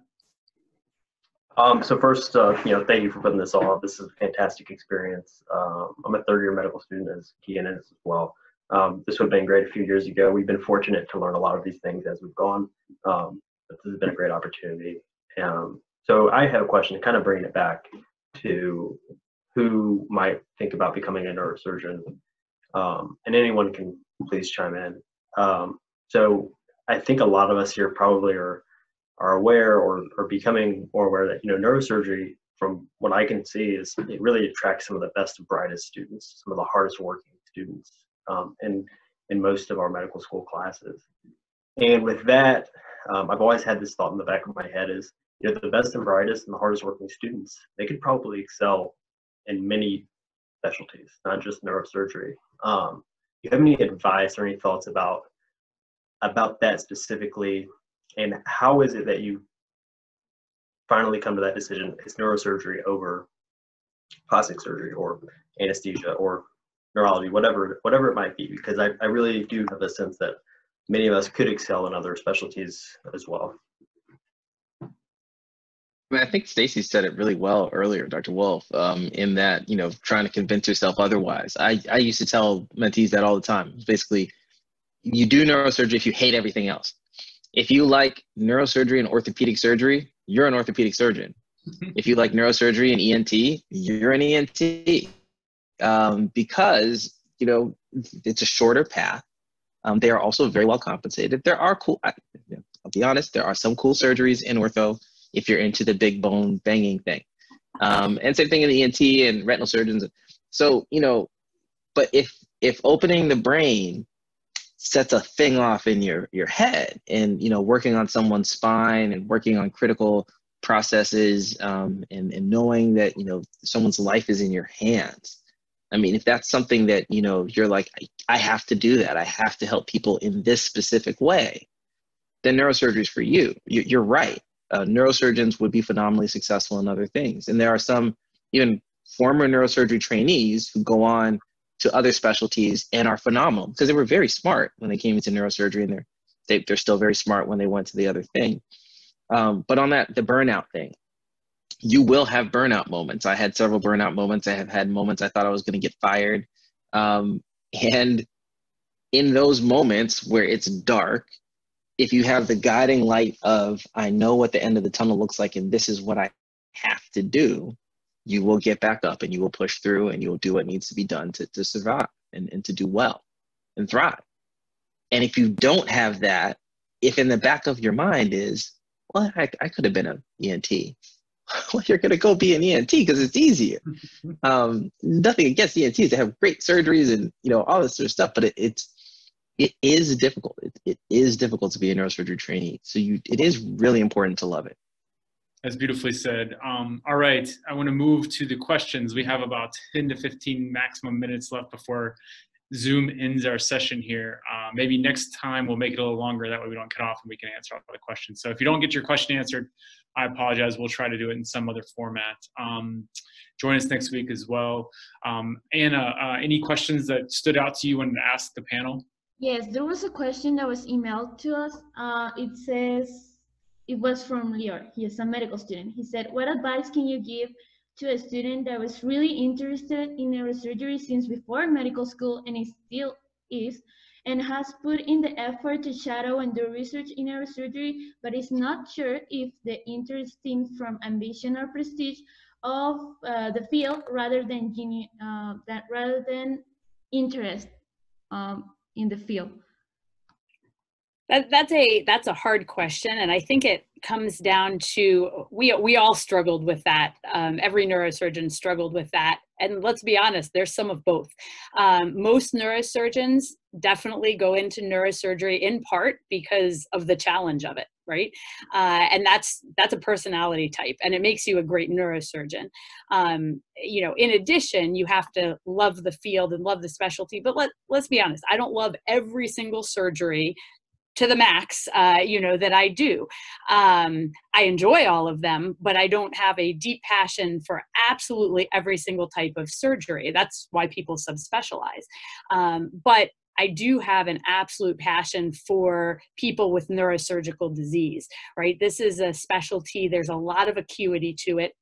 Um, so first, uh, you know, thank you for putting this on. This is a fantastic experience. Um, I'm a third year medical student as Keyan is as well. Um, this would have been great a few years ago. We've been fortunate to learn a lot of these things as we've gone. Um, this has been a great opportunity. Um, so I have a question, kind of bringing it back to who might think about becoming a neurosurgeon, um, and anyone can please chime in. Um, so I think a lot of us here probably are are aware or are becoming more aware that you know neurosurgery, from what I can see, is it really attracts some of the best and brightest students, some of the hardest working students, um, in in most of our medical school classes. And with that, um, I've always had this thought in the back of my head is, you know, the best and brightest and the hardest working students, they could probably excel in many specialties, not just neurosurgery. Um, you have any advice or any thoughts about about that specifically, and how is it that you finally come to that decision? Is neurosurgery over plastic surgery or anesthesia or neurology, whatever whatever it might be? Because I, I really do have a sense that many of us could excel in other specialties as well. I, mean, I think Stacey said it really well earlier, Dr. Wolfe, um, in that, you know, trying to convince yourself otherwise. I, I used to tell mentees that all the time. It's basically, you do neurosurgery if you hate everything else. If you like neurosurgery and orthopedic surgery, you're an orthopedic surgeon. if you like neurosurgery and ENT, you're an ENT. Um, because, you know, it's a shorter path um, they are also very well compensated. There are cool, I, will be honest, there are some cool surgeries in ortho if you're into the big bone banging thing. Um, and same thing in the ENT and retinal surgeons. So, you know, but if if opening the brain sets a thing off in your your head and you know working on someone's spine and working on critical processes um, and, and knowing that you know someone's life is in your hands I mean, if that's something that, you know, you're like, I, I have to do that, I have to help people in this specific way, then neurosurgery is for you. you. are right. Uh, neurosurgeons would be phenomenally successful in other things. And there are some even former neurosurgery trainees who go on to other specialties and are phenomenal because they were very smart when they came into neurosurgery and they're, they, are they are still very smart when they went to the other thing. Um, but on that, the burnout thing, you will have burnout moments. I had several burnout moments. I have had moments I thought I was going to get fired. Um, and in those moments where it's dark, if you have the guiding light of, I know what the end of the tunnel looks like and this is what I have to do, you will get back up and you will push through and you will do what needs to be done to, to survive and, and to do well and thrive. And if you don't have that, if in the back of your mind is, well, I, I could have been an ENT well, you're going to go be an ENT because it's easier. Um, nothing against ENTs; they have great surgeries and you know all this sort of stuff. But it, it's it is difficult. It, it is difficult to be a neurosurgery trainee. So you, it is really important to love it. That's beautifully said. Um, all right, I want to move to the questions. We have about 10 to 15 maximum minutes left before Zoom ends our session here. Uh, maybe next time we'll make it a little longer. That way we don't cut off and we can answer all the questions. So if you don't get your question answered, I apologize. We'll try to do it in some other format. Um, join us next week as well. Um, Anna, uh, any questions that stood out to you when asked the panel? Yes, there was a question that was emailed to us. Uh, it says, it was from Lior. He is a medical student. He said, what advice can you give to a student that was really interested in neurosurgery since before medical school and it still is, and has put in the effort to shadow and do research in neurosurgery, but is not sure if the interest stems from ambition or prestige of uh, the field rather than uh, that rather than interest um, in the field. That, that's a that's a hard question, and I think it comes down to we we all struggled with that. Um, every neurosurgeon struggled with that, and let's be honest, there's some of both. Um, most neurosurgeons definitely go into neurosurgery in part because of the challenge of it, right? Uh, and that's that's a personality type, and it makes you a great neurosurgeon. Um, you know, in addition, you have to love the field and love the specialty. But let let's be honest, I don't love every single surgery to the max, uh, you know, that I do. Um, I enjoy all of them, but I don't have a deep passion for absolutely every single type of surgery. That's why people subspecialize. Um, but I do have an absolute passion for people with neurosurgical disease, right? This is a specialty, there's a lot of acuity to it.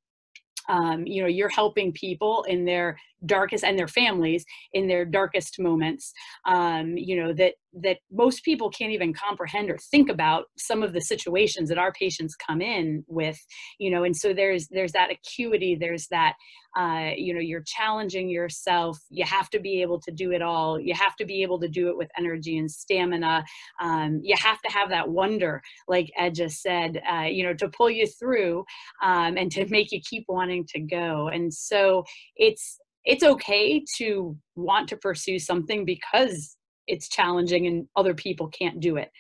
Um, you know, you're helping people in their darkest and their families in their darkest moments um, you know that that most people can't even comprehend or think about some of the situations that our patients come in with you know and so there's there's that acuity there's that uh, you know you're challenging yourself you have to be able to do it all you have to be able to do it with energy and stamina um, you have to have that wonder like ed just said uh, you know to pull you through um, and to make you keep wanting to go. And so it's it's okay to want to pursue something because it's challenging and other people can't do it.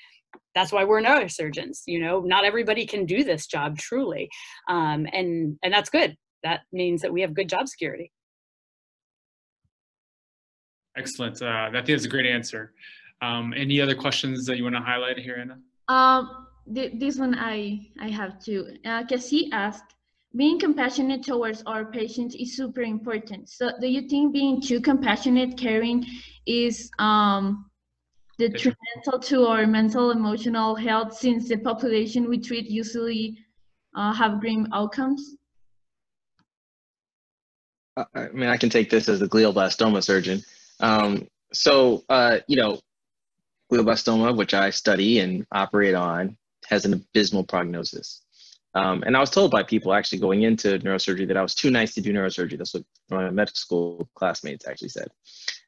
That's why we're neurosurgeons you know not everybody can do this job truly. Um, and and that's good. That means that we have good job security. Excellent. Uh, that is a great answer. Um, any other questions that you want to highlight here anna? Um, th this one i i have too. Uh, cassie asked being compassionate towards our patients is super important. So do you think being too compassionate, caring is um, detrimental to our mental, emotional health since the population we treat usually uh, have grim outcomes? I mean, I can take this as a glioblastoma surgeon. Um, so, uh, you know, glioblastoma, which I study and operate on, has an abysmal prognosis. Um, and I was told by people actually going into neurosurgery that I was too nice to do neurosurgery. That's what my medical school classmates actually said.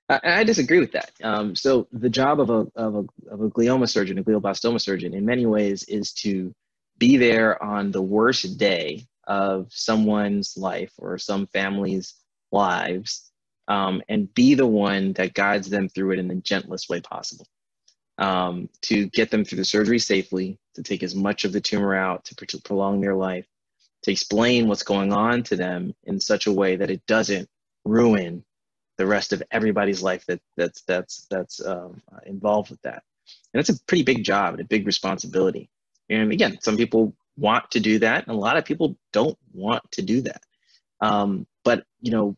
Uh, and I disagree with that. Um, so the job of a, of, a, of a glioma surgeon, a glioblastoma surgeon, in many ways is to be there on the worst day of someone's life or some family's lives um, and be the one that guides them through it in the gentlest way possible um, to get them through the surgery safely, to take as much of the tumor out, to prolong their life, to explain what's going on to them in such a way that it doesn't ruin the rest of everybody's life that that's that's that's um, involved with that. And it's a pretty big job and a big responsibility. And again, some people want to do that, and a lot of people don't want to do that. Um, but you know,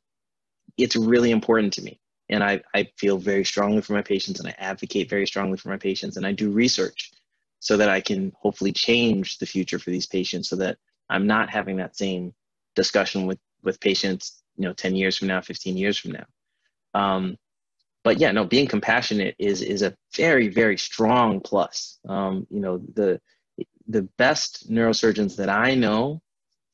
it's really important to me and I, I feel very strongly for my patients and I advocate very strongly for my patients and I do research so that I can hopefully change the future for these patients so that I'm not having that same discussion with with patients you know 10 years from now 15 years from now um, but yeah no being compassionate is is a very very strong plus um, you know the the best neurosurgeons that I know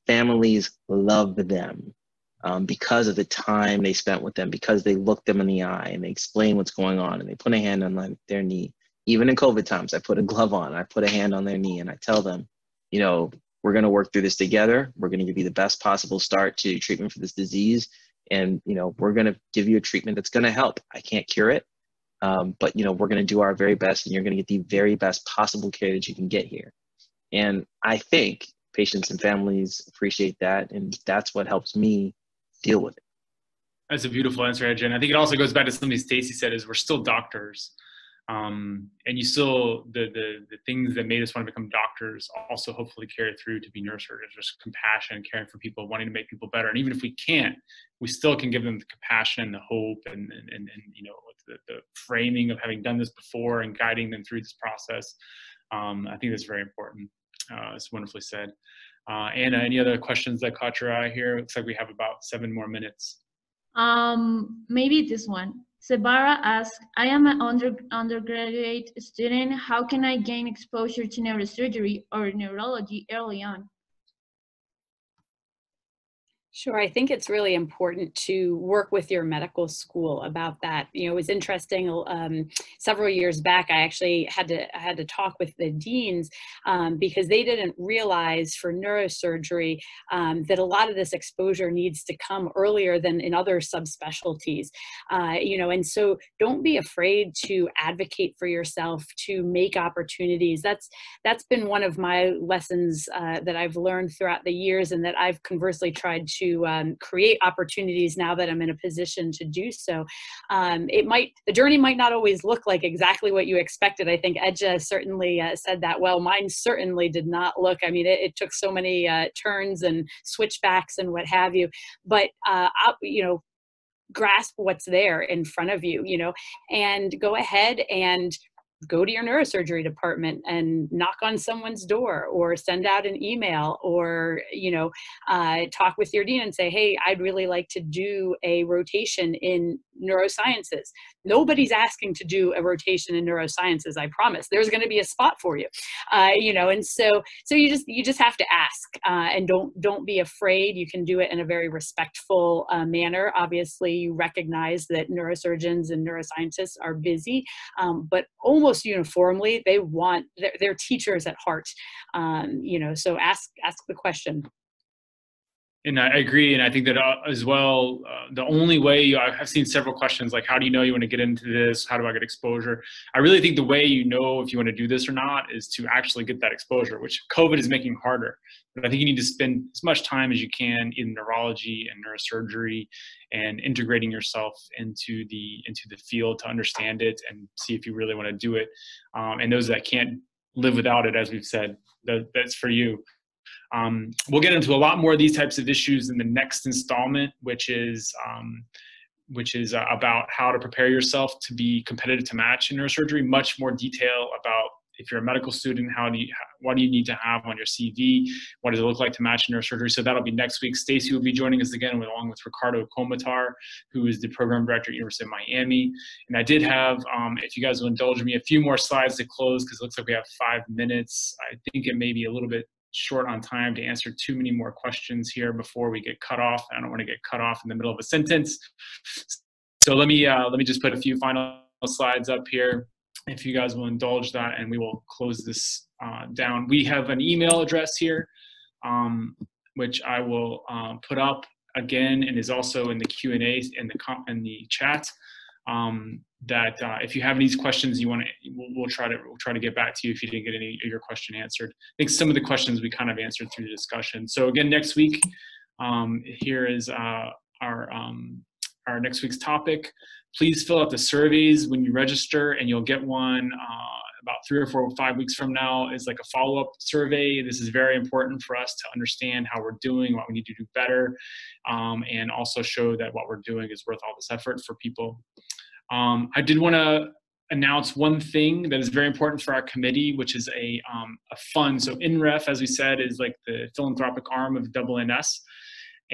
families love them um, because of the time they spent with them, because they look them in the eye and they explain what's going on and they put a hand on their knee. Even in COVID times, I put a glove on, I put a hand on their knee and I tell them, you know, we're going to work through this together. We're going to give you the best possible start to treatment for this disease. And, you know, we're going to give you a treatment that's going to help. I can't cure it, um, but, you know, we're going to do our very best and you're going to get the very best possible care that you can get here. And I think patients and families appreciate that. And that's what helps me deal with it. That's a beautiful answer. And I think it also goes back to something Stacey said is we're still doctors. Um, and you still the, the the things that made us want to become doctors also hopefully carry through to be neurosurgeons just compassion caring for people wanting to make people better and even if we can't we still can give them the compassion and the hope and and, and, and you know the, the framing of having done this before and guiding them through this process um, i think that's very important uh, it's wonderfully said uh, Anna, any other questions that caught your eye here? Looks like we have about seven more minutes. Um, maybe this one. Sebara asks, I am an under, undergraduate student. How can I gain exposure to neurosurgery or neurology early on? Sure. I think it's really important to work with your medical school about that. You know, it was interesting. Um, several years back, I actually had to I had to talk with the deans um, because they didn't realize for neurosurgery um, that a lot of this exposure needs to come earlier than in other subspecialties. Uh, you know, and so don't be afraid to advocate for yourself, to make opportunities. That's that's been one of my lessons uh, that I've learned throughout the years, and that I've conversely tried to to um, create opportunities now that I'm in a position to do so. Um, it might, the journey might not always look like exactly what you expected. I think Edjah certainly uh, said that well. Mine certainly did not look, I mean, it, it took so many uh, turns and switchbacks and what have you. But, uh, I, you know, grasp what's there in front of you, you know, and go ahead and go to your neurosurgery department and knock on someone's door or send out an email or you know uh, talk with your dean and say hey i'd really like to do a rotation in neurosciences. Nobody's asking to do a rotation in neurosciences i promise. There's going to be a spot for you uh, you know and so so you just you just have to ask uh, and don't don't be afraid. You can do it in a very respectful uh, manner. Obviously you recognize that neurosurgeons and neuroscientists are busy um, but almost uniformly they want they're teachers at heart um, you know so ask ask the question and I agree, and I think that uh, as well. Uh, the only way you, I've seen several questions like, "How do you know you want to get into this? How do I get exposure?" I really think the way you know if you want to do this or not is to actually get that exposure, which COVID is making harder. But I think you need to spend as much time as you can in neurology and neurosurgery, and integrating yourself into the into the field to understand it and see if you really want to do it. Um, and those that can't live without it, as we've said, that, that's for you. Um, we'll get into a lot more of these types of issues in the next installment, which is um, which is uh, about how to prepare yourself to be competitive to match in neurosurgery. Much more detail about if you're a medical student, how do you, what do you need to have on your CV? What does it look like to match neurosurgery? So that'll be next week. Stacey will be joining us again, along with Ricardo Komotar, who is the program director at University of Miami. And I did have, um, if you guys will indulge me, a few more slides to close because it looks like we have five minutes. I think it may be a little bit short on time to answer too many more questions here before we get cut off. I don't want to get cut off in the middle of a sentence. So let me uh, let me just put a few final slides up here, if you guys will indulge that, and we will close this uh, down. We have an email address here, um, which I will uh, put up again, and is also in the Q and A in the in the chat. Um, that uh, if you have any questions you want to we'll, we'll, try to we'll try to get back to you if you didn't get any of your question answered. I think some of the questions we kind of answered through the discussion. So again next week um, here is uh, our um, our next week's topic please fill out the surveys when you register and you'll get one uh, about three or four or five weeks from now is like a follow-up survey this is very important for us to understand how we're doing what we need to do better um, and also show that what we're doing is worth all this effort for people um, I did want to announce one thing that is very important for our committee, which is a, um, a fund. So NREF, as we said, is like the philanthropic arm of double NS.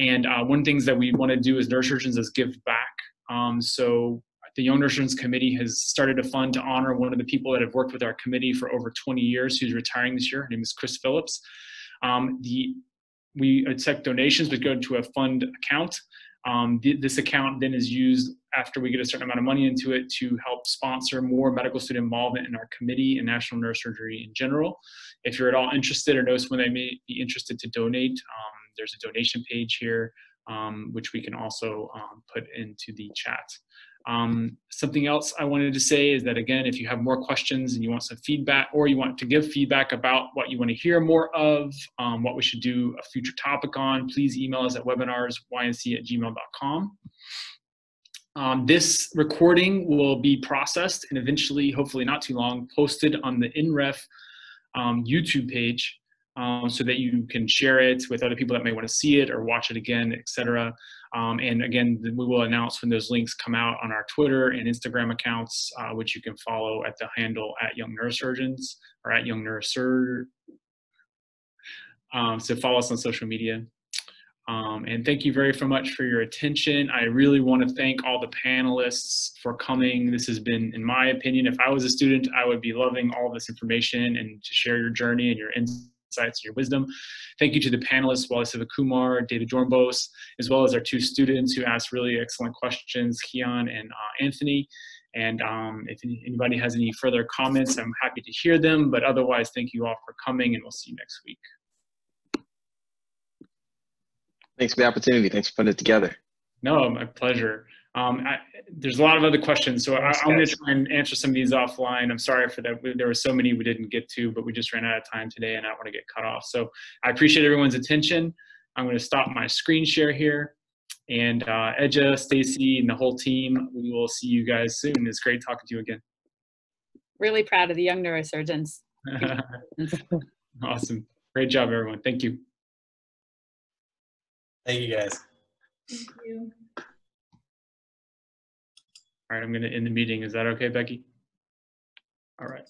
And uh, one of the things that we want to do as neurosurgeons is give back. Um, so the Young Neurosurgeons Committee has started a fund to honor one of the people that have worked with our committee for over 20 years, who's retiring this year. Her name is Chris Phillips. Um, the we accept donations, but go to a fund account. Um, th- this account then is used after we get a certain amount of money into it to help sponsor more medical student involvement in our committee and national neurosurgery in general. If you're at all interested or know someone that may be interested to donate, um, there's a donation page here, um, which we can also um, put into the chat. Um, something else I wanted to say is that again, if you have more questions and you want some feedback or you want to give feedback about what you want to hear more of, um, what we should do a future topic on, please email us at webinarsync at gmail.com. Um, this recording will be processed and eventually, hopefully not too long, posted on the NREF um, YouTube page um, so that you can share it with other people that may want to see it or watch it again, etc. Um, and again, we will announce when those links come out on our Twitter and Instagram accounts, uh, which you can follow at the handle at Young Neurosurgeons or at Young Neurosurg. Um, so follow us on social media. Um, and thank you very, very much for your attention. I really want to thank all the panelists for coming. This has been, in my opinion, if I was a student, I would be loving all this information and to share your journey and your insights insights and your wisdom. Thank you to the panelists, Wally Kumar, David Dornbos, as well as our two students who asked really excellent questions, Keyan and uh, Anthony. And um, if anybody has any further comments, I'm happy to hear them. But otherwise, thank you all for coming, and we'll see you next week. Thanks for the opportunity. Thanks for putting it together. No, my pleasure. Um, I, there's a lot of other questions, so I, am going to try and answer some of these offline. I'm sorry for that. There were so many we didn't get to, but we just ran out of time today, and I don't want to get cut off. So I appreciate everyone's attention. I'm going to stop my screen share here. And uh, Edjah, Stacey, and the whole team, we will see you guys soon. It's great talking to you again. Really proud of the young neurosurgeons. awesome. Great job, everyone. Thank you. Thank you, guys. Thank you. All right, I'm going to end the meeting. Is that okay, Becky? All right.